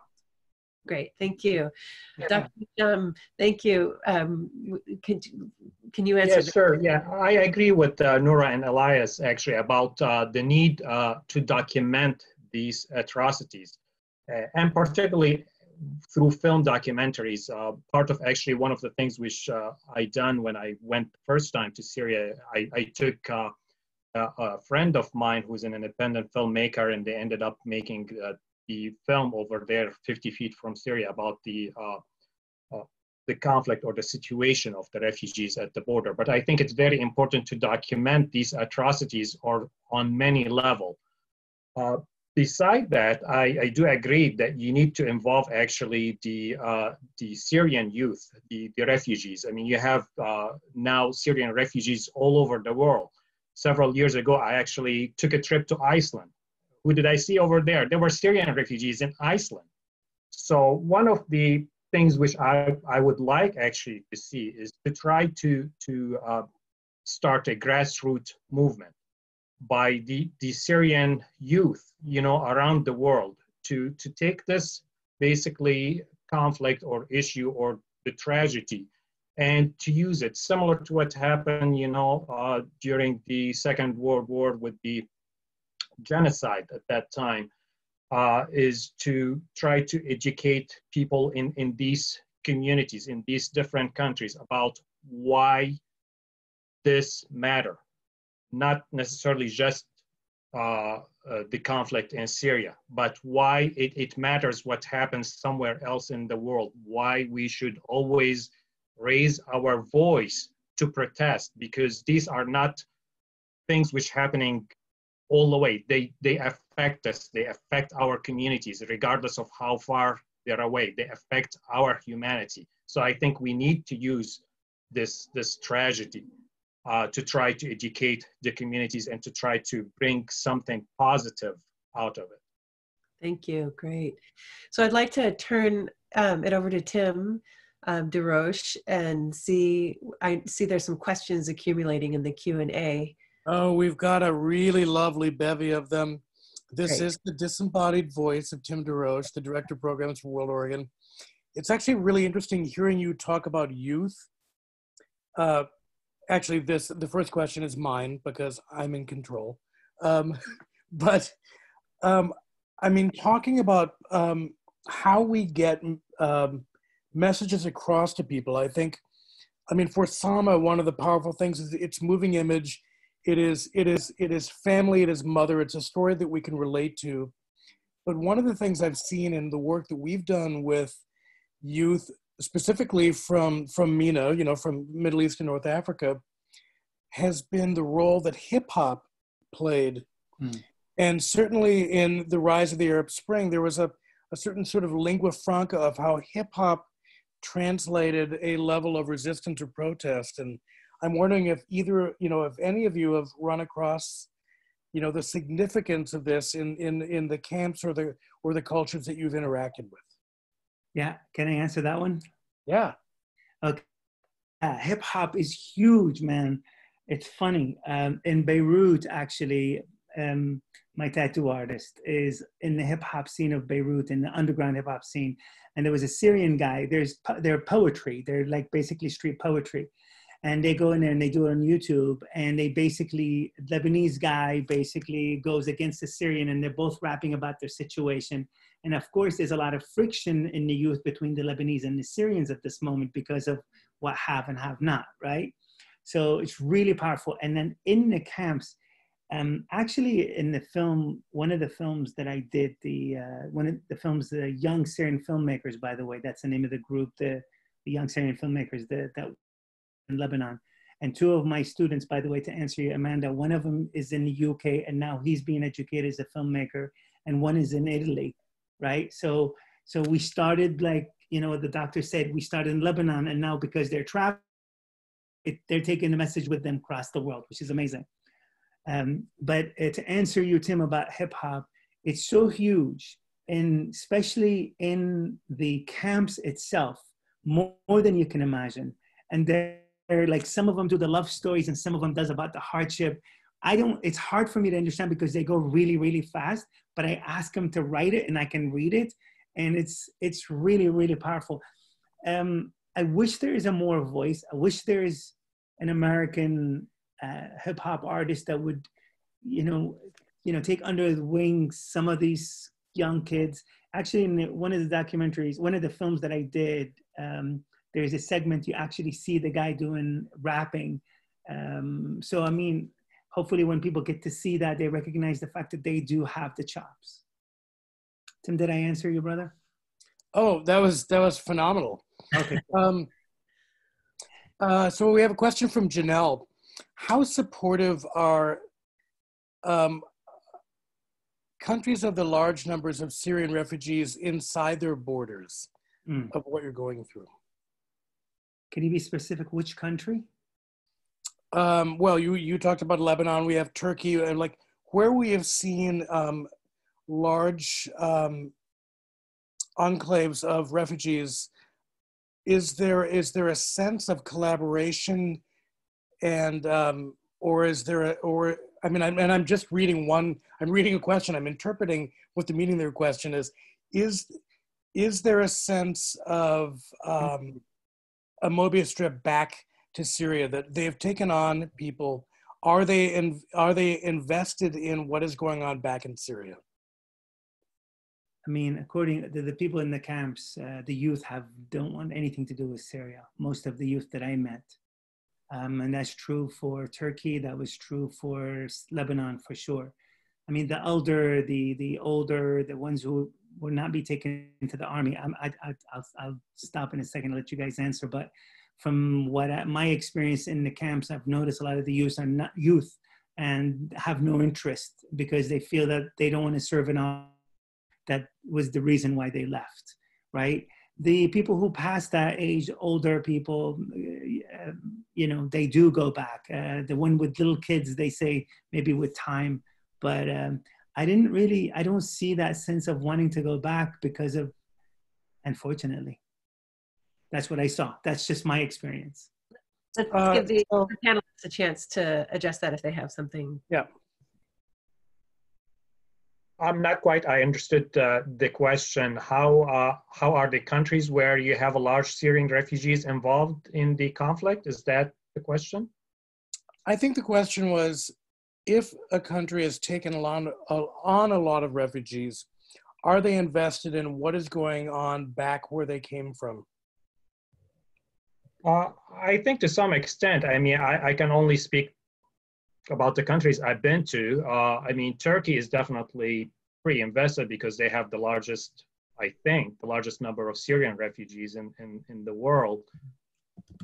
Great, thank you, yeah. Dr. Um, thank you. Um, can can you answer? Yes, sure. Yeah, I agree with uh, Noura and Elias actually about uh, the need uh, to document these atrocities, uh, and particularly through film documentaries. Uh, part of actually one of the things which uh, I done when I went first time to Syria, I, I took uh, a friend of mine who's an independent filmmaker, and they ended up making uh, the film over there, 50 feet from Syria, about the uh, uh, the conflict or the situation of the refugees at the border. But I think it's very important to document these atrocities or on many level. Beside that, I, I, do agree that you need to involve actually the uh, the Syrian youth, the, the refugees. I mean, you have uh, now Syrian refugees all over the world. Several years ago, I actually took a trip to Iceland. Who did I see over there? There were Syrian refugees in Iceland. So one of the things which I, I would like actually to see is to try to, to uh, start a grassroots movement by the, the Syrian youth, you know, around the world to, to take this basically conflict or issue or the tragedy and to use it similar to what happened, you know, uh, during the Second World War with the genocide at that time uh, is to try to educate people in, in these communities, in these different countries about why this matter, not necessarily just uh, uh, the conflict in Syria, but why it, it matters what happens somewhere else in the world, why we should always raise our voice to protest, because these are not things which happening all the way. They, they affect us, they affect our communities, regardless of how far they're away. They affect our humanity. So I think we need to use this, this tragedy uh, to try to educate the communities and to try to bring something positive out of it. Thank you. Great. So I'd like to turn um, it over to Tim um, DeRoche and see. I see there's some questions accumulating in the Q and A. Oh, we've got a really lovely bevy of them. This Great. is the disembodied voice of Tim DeRoche, the director of programs for WorldOregon. It's actually really interesting hearing you talk about youth. Uh, actually, this the first question is mine because I'm in control. Um, [laughs] but um, I mean, talking about um, how we get um, messages across to people, I think. I mean, for Sama, one of the powerful things is its moving image it is it is it is family it is mother it's a story that we can relate to but one of the things i've seen in the work that we've done with youth specifically from from MENA you know from middle east and north africa has been the role that hip hop played mm. and certainly in the rise of the arab spring there was a, a certain sort of lingua franca of how hip hop translated a level of resistance or protest and I'm wondering if either, you know, if any of you have run across, you know, the significance of this in in in the camps or the or the cultures that you've interacted with. Yeah, can I answer that one? Yeah. Okay. Uh, hip hop is huge, man. It's funny. Um, in Beirut, actually, um, my tattoo artist is in the hip hop scene of Beirut, in the underground hip hop scene. And there was a Syrian guy. There's their poetry. They're like basically street poetry and they go in there and they do it on YouTube and they basically Lebanese guy basically goes against the Syrian and they're both rapping about their situation. And of course, there's a lot of friction in the youth between the Lebanese and the Syrians at this moment because of what have and have not, right? So it's really powerful. And then in the camps, um, actually in the film, one of the films that I did, the uh, one of the films, the Young Syrian Filmmakers, by the way, that's the name of the group, the, the Young Syrian Filmmakers, that in Lebanon. And two of my students, by the way, to answer you, Amanda, one of them is in the UK and now he's being educated as a filmmaker, and one is in Italy, right? So, so we started like, you know, the doctor said, we started in Lebanon, and now because they're traveling, they're taking the message with them across the world, which is amazing. Um, but uh, to answer you, Tim, about hip hop, it's so huge, and especially in the camps itself, more, more than you can imagine. And there like some of them do the love stories and some of them does about the hardship. I don't it's hard for me to understand because they go really really fast but i ask them to write it and i can read it and it's it's really really powerful. Um i wish there is a more voice. I wish there is an american uh, hip hop artist that would you know you know take under the wings some of these young kids. Actually in one of the documentaries one of the films that i did um, there's a segment you actually see the guy doing rapping. Um, so I mean, hopefully when people get to see that, they recognize the fact that they do have the chops. Tim, did I answer you, brother? Oh, that was that was phenomenal. Okay. [laughs] Um, Uh, so we have a question from Janelle. How supportive are um, countries of the large numbers of Syrian refugees inside their borders mm. of what you're going through? Can you be specific? Which country? Um, well, you you talked about Lebanon. We have Turkey, and like where we have seen um, large um, enclaves of refugees. Is there is there a sense of collaboration, and um, or is there a, or I mean, I'm, and I'm just reading one. I'm reading a question. I'm interpreting what the meaning of their question is. Is is there a sense of um, a Mobius strip back to Syria that they have taken on people? Are they in, are they invested in what is going on back in Syria? I mean, according to the people in the camps, uh, the youth have don't want anything to do with Syria. Most of the youth that I met, um, and that's true for Turkey. That was true for Lebanon for sure. I mean, the elder, the the older, the ones who will not be taken into the army. I'm, I, I, I'll, I'll stop in a second to let you guys answer. But from what I, my experience in the camps, I've noticed a lot of the youth are not youth and have no interest because they feel that they don't want to serve an army. That was the reason why they left, right? The people who pass that age, older people, you know, they do go back. Uh, the one with little kids, they say maybe with time, but um, I didn't really, I don't see that sense of wanting to go back because of, unfortunately. That's what I saw. That's just my experience. Let's uh, give the, the panelists a chance to address that if they have something. Yeah. I'm not quite. I understood uh, the question. How uh, how are the countries where you have a large Syrian refugees involved in the conflict? Is that the question? I think the question was if a country has taken on, on a lot of refugees, are they invested in what is going on back where they came from? Uh, I think to some extent, I mean, I, I, can only speak about the countries I've been to. Uh, I mean, Turkey is definitely pretty invested because they have the largest, I think, the largest number of Syrian refugees in, in, in the world.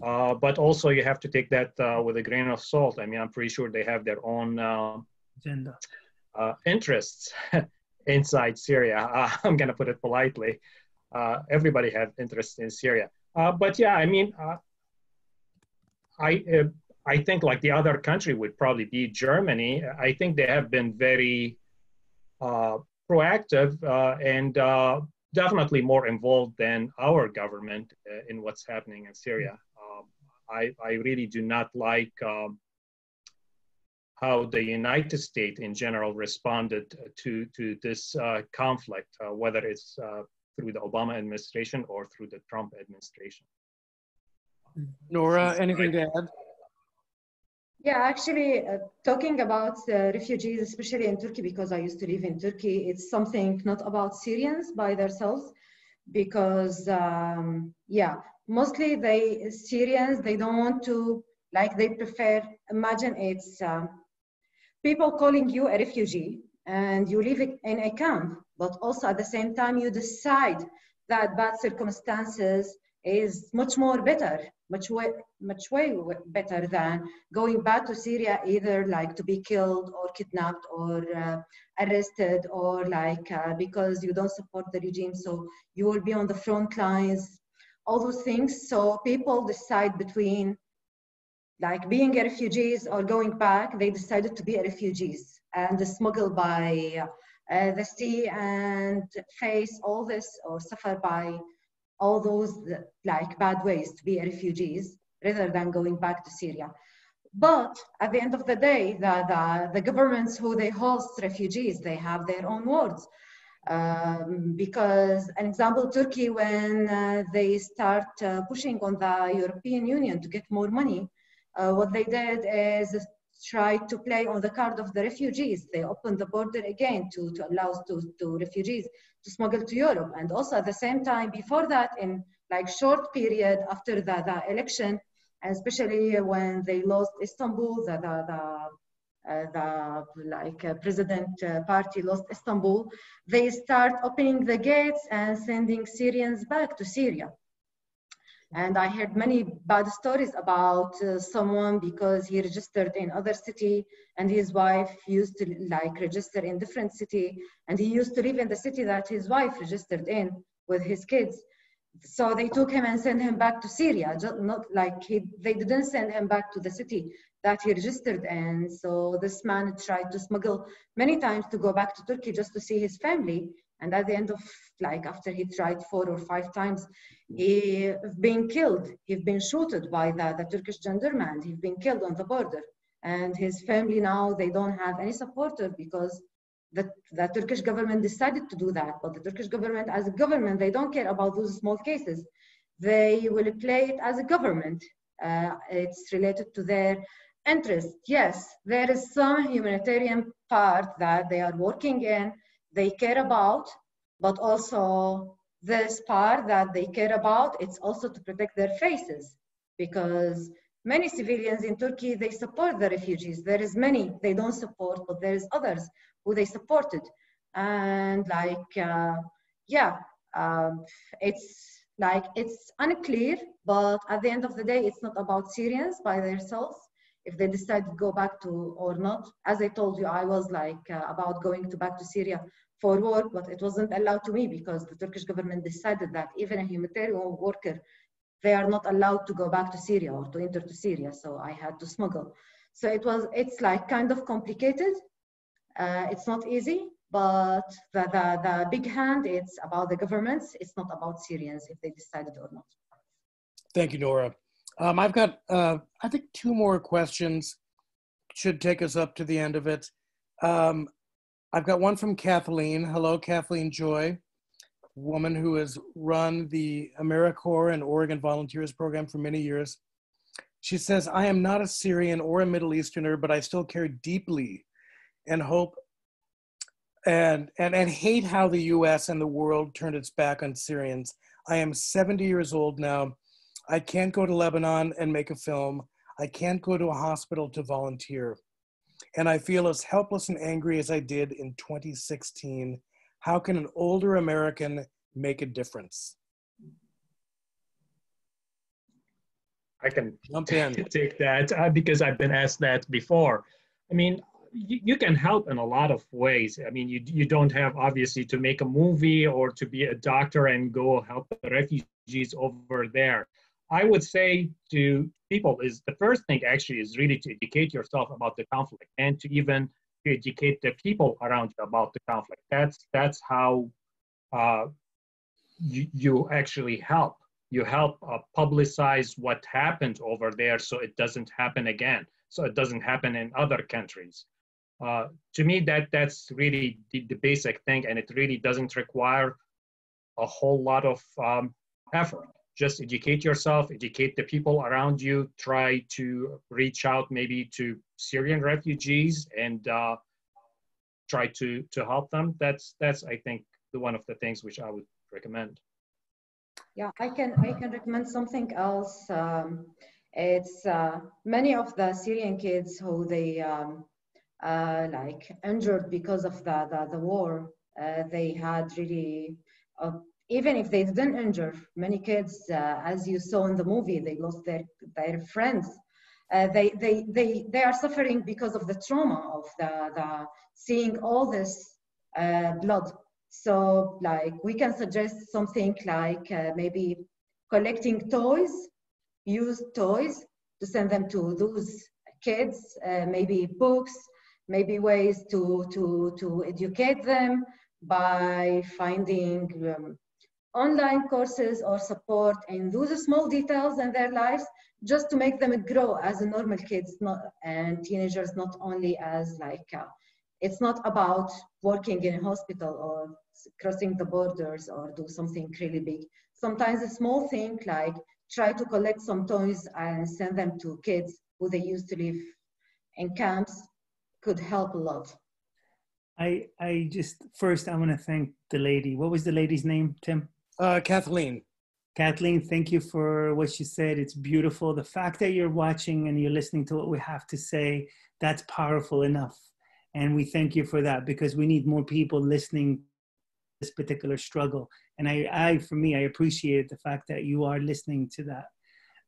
Uh, but also you have to take that uh, with a grain of salt. I mean, I'm pretty sure they have their own uh, agenda uh, interests [laughs] inside Syria. Uh, [laughs] I'm going to put it politely. everybody has interests in Syria. but yeah, I mean, I I think like the other country would probably be Germany. I think they have been very proactive and definitely more involved than our government uh, in what's happening in Syria. I, I really do not like um, how the United States in general responded to, to this uh, conflict, uh, whether it's uh, through the Obama administration or through the Trump administration. Noura, anything to add? Yeah, actually, uh, talking about uh, refugees, especially in Turkey, because I used to live in Turkey, it's something not about Syrians by themselves, because um, yeah, mostly they Syrians they don't want to like they prefer imagine it's um, people calling you a refugee and you live in a camp but also at the same time you decide that bad circumstances is much more better much way much way better than going back to syria either like to be killed or kidnapped or uh, arrested or like uh, because you don't support the regime. So you will be on the front lines all those things. So people decide between like being a refugees or going back. They decided to be refugees and smuggle by uh, the sea and face all this or suffer by all those like bad ways to be refugees rather than going back to Syria. But at the end of the day, the, the, the governments who they host refugees, they have their own words. Um, because an example, Turkey, when uh, they start uh, pushing on the European Union to get more money, uh, what they did is try to play on the card of the refugees. They opened the border again to, to allow to, to refugees to smuggle to Europe. And also at the same time, before that, in like short period after the, the election, especially when they lost Istanbul, the, the, the the like uh, president uh, party lost Istanbul, they start opening the gates and sending Syrians back to Syria. And I heard many bad stories about uh, someone because he registered in other city and his wife used to like register in different city and he used to live in the city that his wife registered in with his kids. So they took him and sent him back to Syria, just not like he, they didn't send him back to the city that he registered in. So this man tried to smuggle many times to go back to Turkey just to see his family. And at the end of like after he tried four or five times, he been killed. He's been shooted by the, the Turkish gendarme. He's been killed on the border. And his family now, they don't have any supporter because the, the Turkish government decided to do that. But the Turkish government, as a government, they don't care about those small cases. They will play it as a government. Uh, it's related to their interest. Yes, there is some humanitarian part that they are working in, they care about, but also this part that they care about, it's also to protect their faces because many civilians in Turkey, they support the refugees. There is many they don't support, but there is others who they supported. And like, uh, yeah, um, it's like, it's unclear, but at the end of the day, it's not about Syrians by themselves if they decide to go back to or not. As I told you, I was like uh, about going to back to Syria for work, but it wasn't allowed to me because the Turkish government decided that even a humanitarian worker, they are not allowed to go back to Syria or to enter to Syria. So I had to smuggle. So it was, it's like kind of complicated. Uh, it's not easy, but the, the, the big hand, it's about the governments. It's not about Syrians if they decided or not. Thank you, Noura. Um, I've got, uh, I think, two more questions. Should take us up to the end of it. Um, I've got one from Kathleen. Hello, Kathleen Joy, woman who has run the AmeriCorps and Oregon Volunteers Program for many years. She says, I am not a Syrian or a Middle Easterner, but I still care deeply and hope and, and, and hate how the US and the world turned its back on Syrians. I am 70 years old now I can't go to Lebanon and make a film. I can't go to a hospital to volunteer. And I feel as helpless and angry as I did in 2016. How can an older American make a difference? I can jump in. [laughs] take that uh, because I've been asked that before. I mean, you, you, can help in a lot of ways. I mean, you, you don't have obviously to make a movie or to be a doctor and go help the refugees over there. I would say to people is the first thing actually is really to educate yourself about the conflict and to even to educate the people around you about the conflict. That's that's how uh, you, you actually help. You help uh, publicize what happened over there so it doesn't happen again. So it doesn't happen in other countries. Uh, to me, that that's really the, the, basic thing, and it really doesn't require a whole lot of um, effort just educate yourself, educate the people around you, try to reach out maybe to Syrian refugees and uh, try to, to help them. That's, that's, I think, the one of the things which I would recommend. Yeah, I can, I can recommend something else. Um, it's uh, many of the Syrian kids who they um, uh, like injured because of the, the, the war, uh, they had really a even if they didn't injure, many kids, uh, as you saw in the movie, they lost their, their friends. Uh, they, they, they, they are suffering because of the trauma of the, the seeing all this uh, blood. So like we can suggest something like uh, maybe collecting toys, used toys to send them to those kids, uh, maybe books, maybe ways to, to, to educate them by finding um, online courses or support in those small details in their lives just to make them grow as normal kids not, and teenagers not only as like uh, it's not about working in a hospital or crossing the borders or do something really big. Sometimes a small thing like try to collect some toys and send them to kids who they used to live in camps could help a lot i i just first i want to thank the lady what was the lady's name tim uh, Kathleen. Kathleen, thank you for what you said. It's beautiful. The fact that you're watching and you're listening to what we have to say, that's powerful enough. And we thank you for that because we need more people listening to this particular struggle. And I, I, for me, I appreciate the fact that you are listening to that.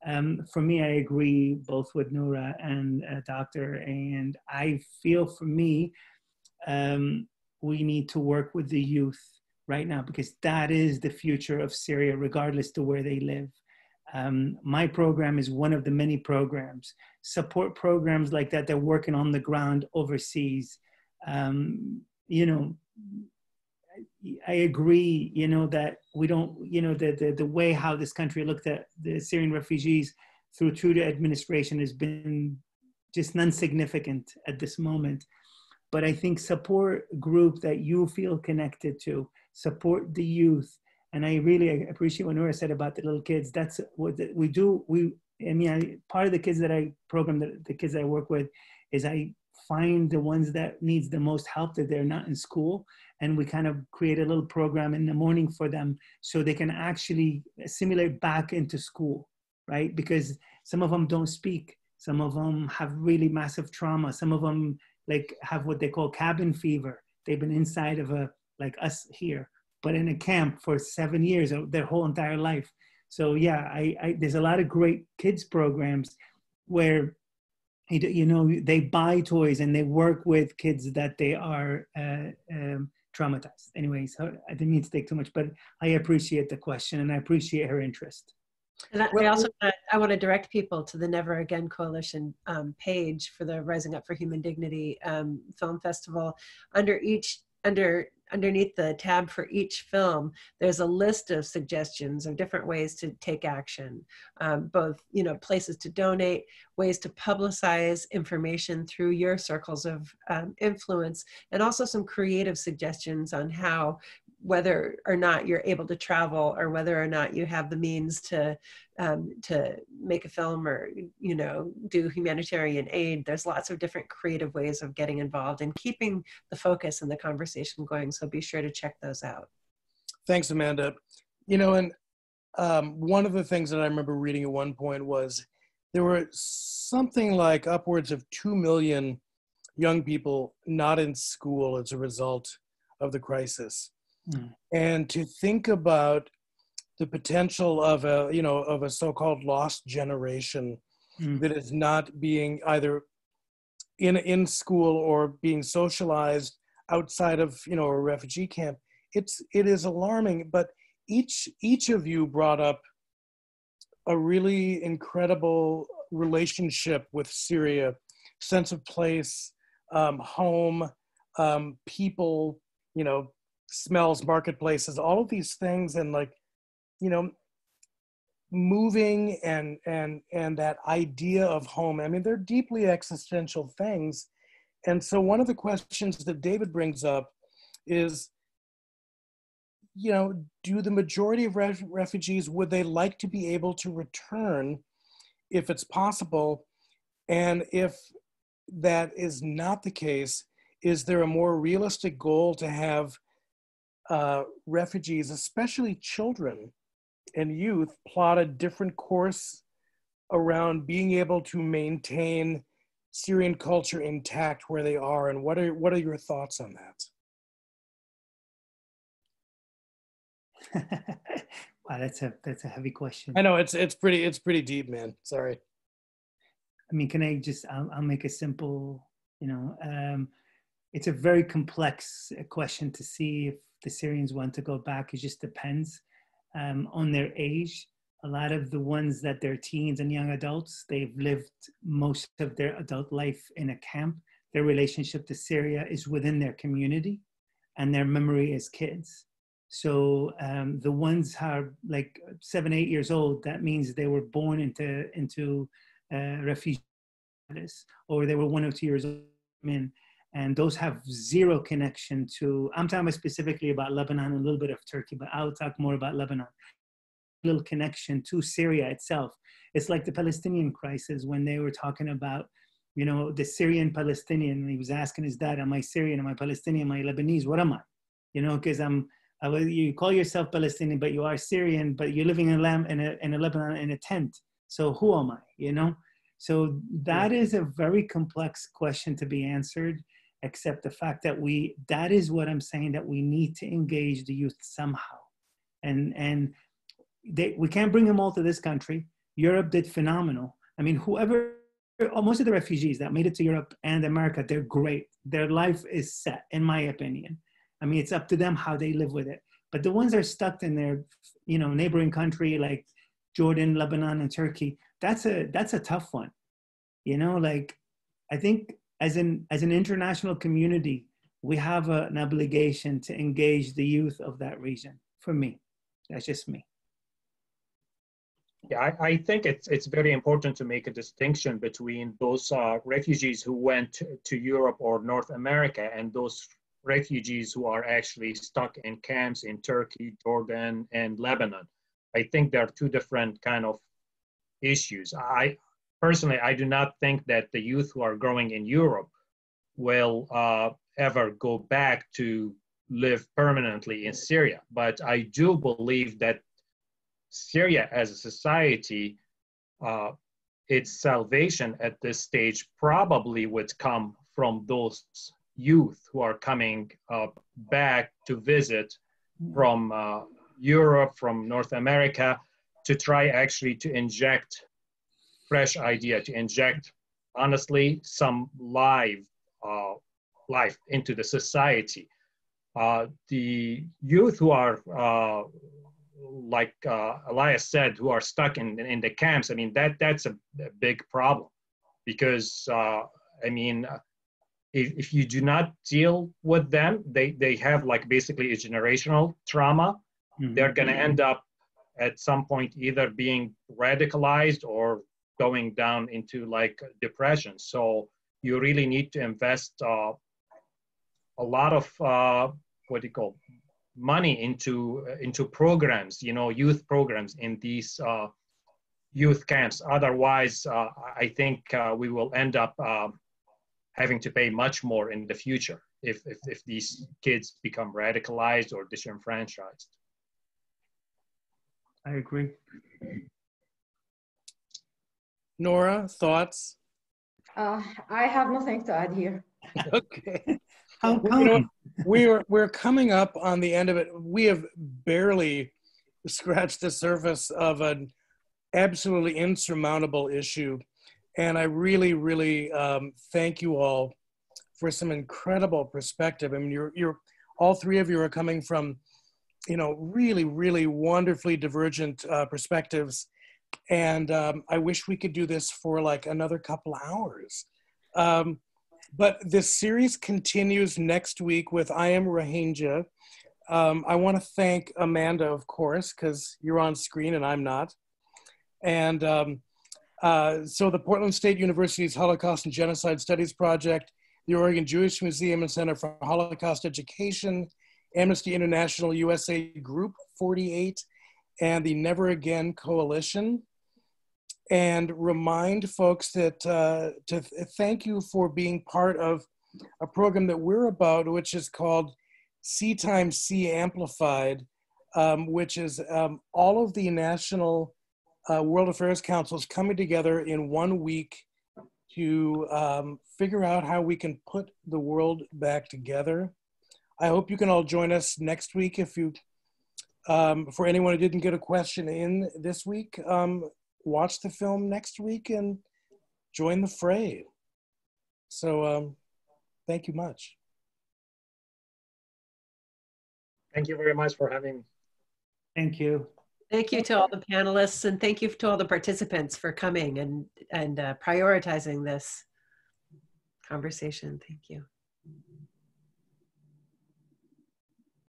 Um, for me, I agree both with Noura and uh, Doctor, and I feel for me, um, we need to work with the youth right now because that is the future of Syria, regardless to where they live. Um, my program is one of the many programs. Support programs like that, they're working on the ground overseas. Um, you know, I agree, you know, that we don't, you know, the, the, the way how this country looked at the Syrian refugees through Trudeau administration has been just non-significant at this moment. But I think support group that you feel connected to, support the youth, and I really appreciate what Noura said about the little kids. That's what we do. We, I mean, I, part of the kids that I program, the, the kids I work with, is I find the ones that needs the most help that they're not in school, and we kind of create a little program in the morning for them so they can actually assimilate back into school, right? Because some of them don't speak, some of them have really massive trauma, some of them like have what they call cabin fever. They've been inside of a like us here but in a camp for seven years, their whole entire life. So yeah, I, I there's a lot of great kids programs where you know they buy toys and they work with kids that they are uh, um, traumatized. Anyway, so I didn't mean to take too much, but I appreciate the question and I appreciate her interest. And I, I also I want to direct people to the Never Again Coalition um, page for the Rising Up for Human Dignity um, Film Festival. Under each under underneath the tab for each film, there's a list of suggestions of different ways to take action, um, both you know places to donate, ways to publicize information through your circles of um, influence, and also some creative suggestions on how whether or not you're able to travel or whether or not you have the means to um, to make a film or you know do humanitarian aid there's lots of different creative ways of getting involved and keeping the focus and the conversation going so be sure to check those out. Thanks amanda. You know and um, one of the things that i remember reading at one point was there were something like upwards of 2 million young people not in school as a result of the crisis. Mm. and to think about the potential of a you know of a so-called lost generation mm. that is not being either in in school or being socialized outside of you know a refugee camp it's it is alarming but each each of you brought up a really incredible relationship with syria sense of place um, home um, people you know smells marketplaces all of these things and like you know moving and and and that idea of home. I mean they're deeply existential things. And so one of the questions that david brings up is you know do the majority of ref- refugees would they like to be able to return if it's possible? And if that is not the case is there a more realistic goal to have uh, refugees especially children and youth plot a different course around being able to maintain Syrian culture intact where they are, and what are what are your thoughts on that? [laughs] wow, that's a that's a heavy question. I know it's it's pretty it's pretty deep, man. Sorry. I mean, can I just I'll, I'll make a simple, you know, um, it's a very complex question to see if the Syrians want to go back. It just depends um, on their age. A lot of the ones that they're teens and young adults, they've lived most of their adult life in a camp. Their relationship to Syria is within their community and their memory as kids. So um, the ones are like seven, eight years old, that means they were born into, into uh, refugee or they were one or two years old in and those have zero connection to i'm talking specifically about lebanon and a little bit of turkey but i'll talk more about lebanon. Little connection to syria itself. It's like the palestinian crisis when they were talking about you know the syrian palestinian he was asking his dad am i syrian? Am i palestinian? Am i lebanese? What am i? You know because i'm I, you call yourself palestinian but you are syrian but you're living in a, in a, in a lebanon in a tent. So who am i? You know? So that is a very complex question to be answered except the fact that we that is what i'm saying that we need to engage the youth somehow and and they, we can't bring them all to this country. Europe did phenomenal. I mean, whoever, uh, most of the refugees that made it to Europe and America, they're great. Their life is set, in my opinion. I mean, it's up to them how they live with it. But the ones that are stuck in their, you know, neighboring country like Jordan, Lebanon, and Turkey, that's a that's a tough one. You know, like I think as an as an international community, we have a, an obligation to engage the youth of that region. For me, that's just me. Yeah, I, I, think it's it's very important to make a distinction between those uh, refugees who went to, Europe or North America and those refugees who are actually stuck in camps in Turkey, Jordan, and Lebanon. I think there are two different kind of issues. I personally, I do not think that the youth who are growing in Europe will uh, ever go back to live permanently in Syria. But I do believe that Syria as a society, uh, its salvation at this stage probably would come from those youth who are coming uh, back to visit from uh, Europe, from North America, to try actually to inject fresh idea, to inject honestly some live uh, life into the society. Uh, the youth who are uh, like uh, Elias said, who are stuck in, in the camps, I mean, that that's a, a big problem because, uh, I mean, if, if you do not deal with them, they, they have like basically a generational trauma. Mm-hmm. They're going to end up at some point either being radicalized or going down into like depression. So you really need to invest uh, a lot of uh, what do you call money into into programs, you know, youth programs in these uh, youth camps. Otherwise, uh, I think uh, we will end up uh, having to pay much more in the future if, if, if these kids become radicalized or disenfranchised. I agree. Noura, thoughts? Uh, I have nothing to add here. [laughs] okay. How, how? You know, we're we're coming up on the end of it. We have barely scratched the surface of an absolutely insurmountable issue, and I really, really um, thank you all for some incredible perspective. I mean, you're you're all three of you are coming from, you know, really, really wonderfully divergent uh, perspectives, and um, I wish we could do this for like another couple hours. Um, but this series continues next week with I Am Rohingya. Um, I want to thank Amanda, of course, because you're on screen and I'm not. And um, uh, so the Portland State University's Holocaust and Genocide Studies Project, the Oregon Jewish Museum and Center for Holocaust Education, Amnesty International USA Group 48, and the Never Again Coalition and remind folks that uh, to th thank you for being part of a program that we're about, which is called C times C Amplified, um, which is um, all of the national uh, World Affairs Councils coming together in one week to um, figure out how we can put the world back together. I hope you can all join us next week if you um, for anyone who didn't get a question in this week, um, watch the film next week and join the fray. So um, thank you much. Thank you very much for having me. Thank you. Thank you to all the panelists and thank you to all the participants for coming and, and uh, prioritizing this conversation. Thank you.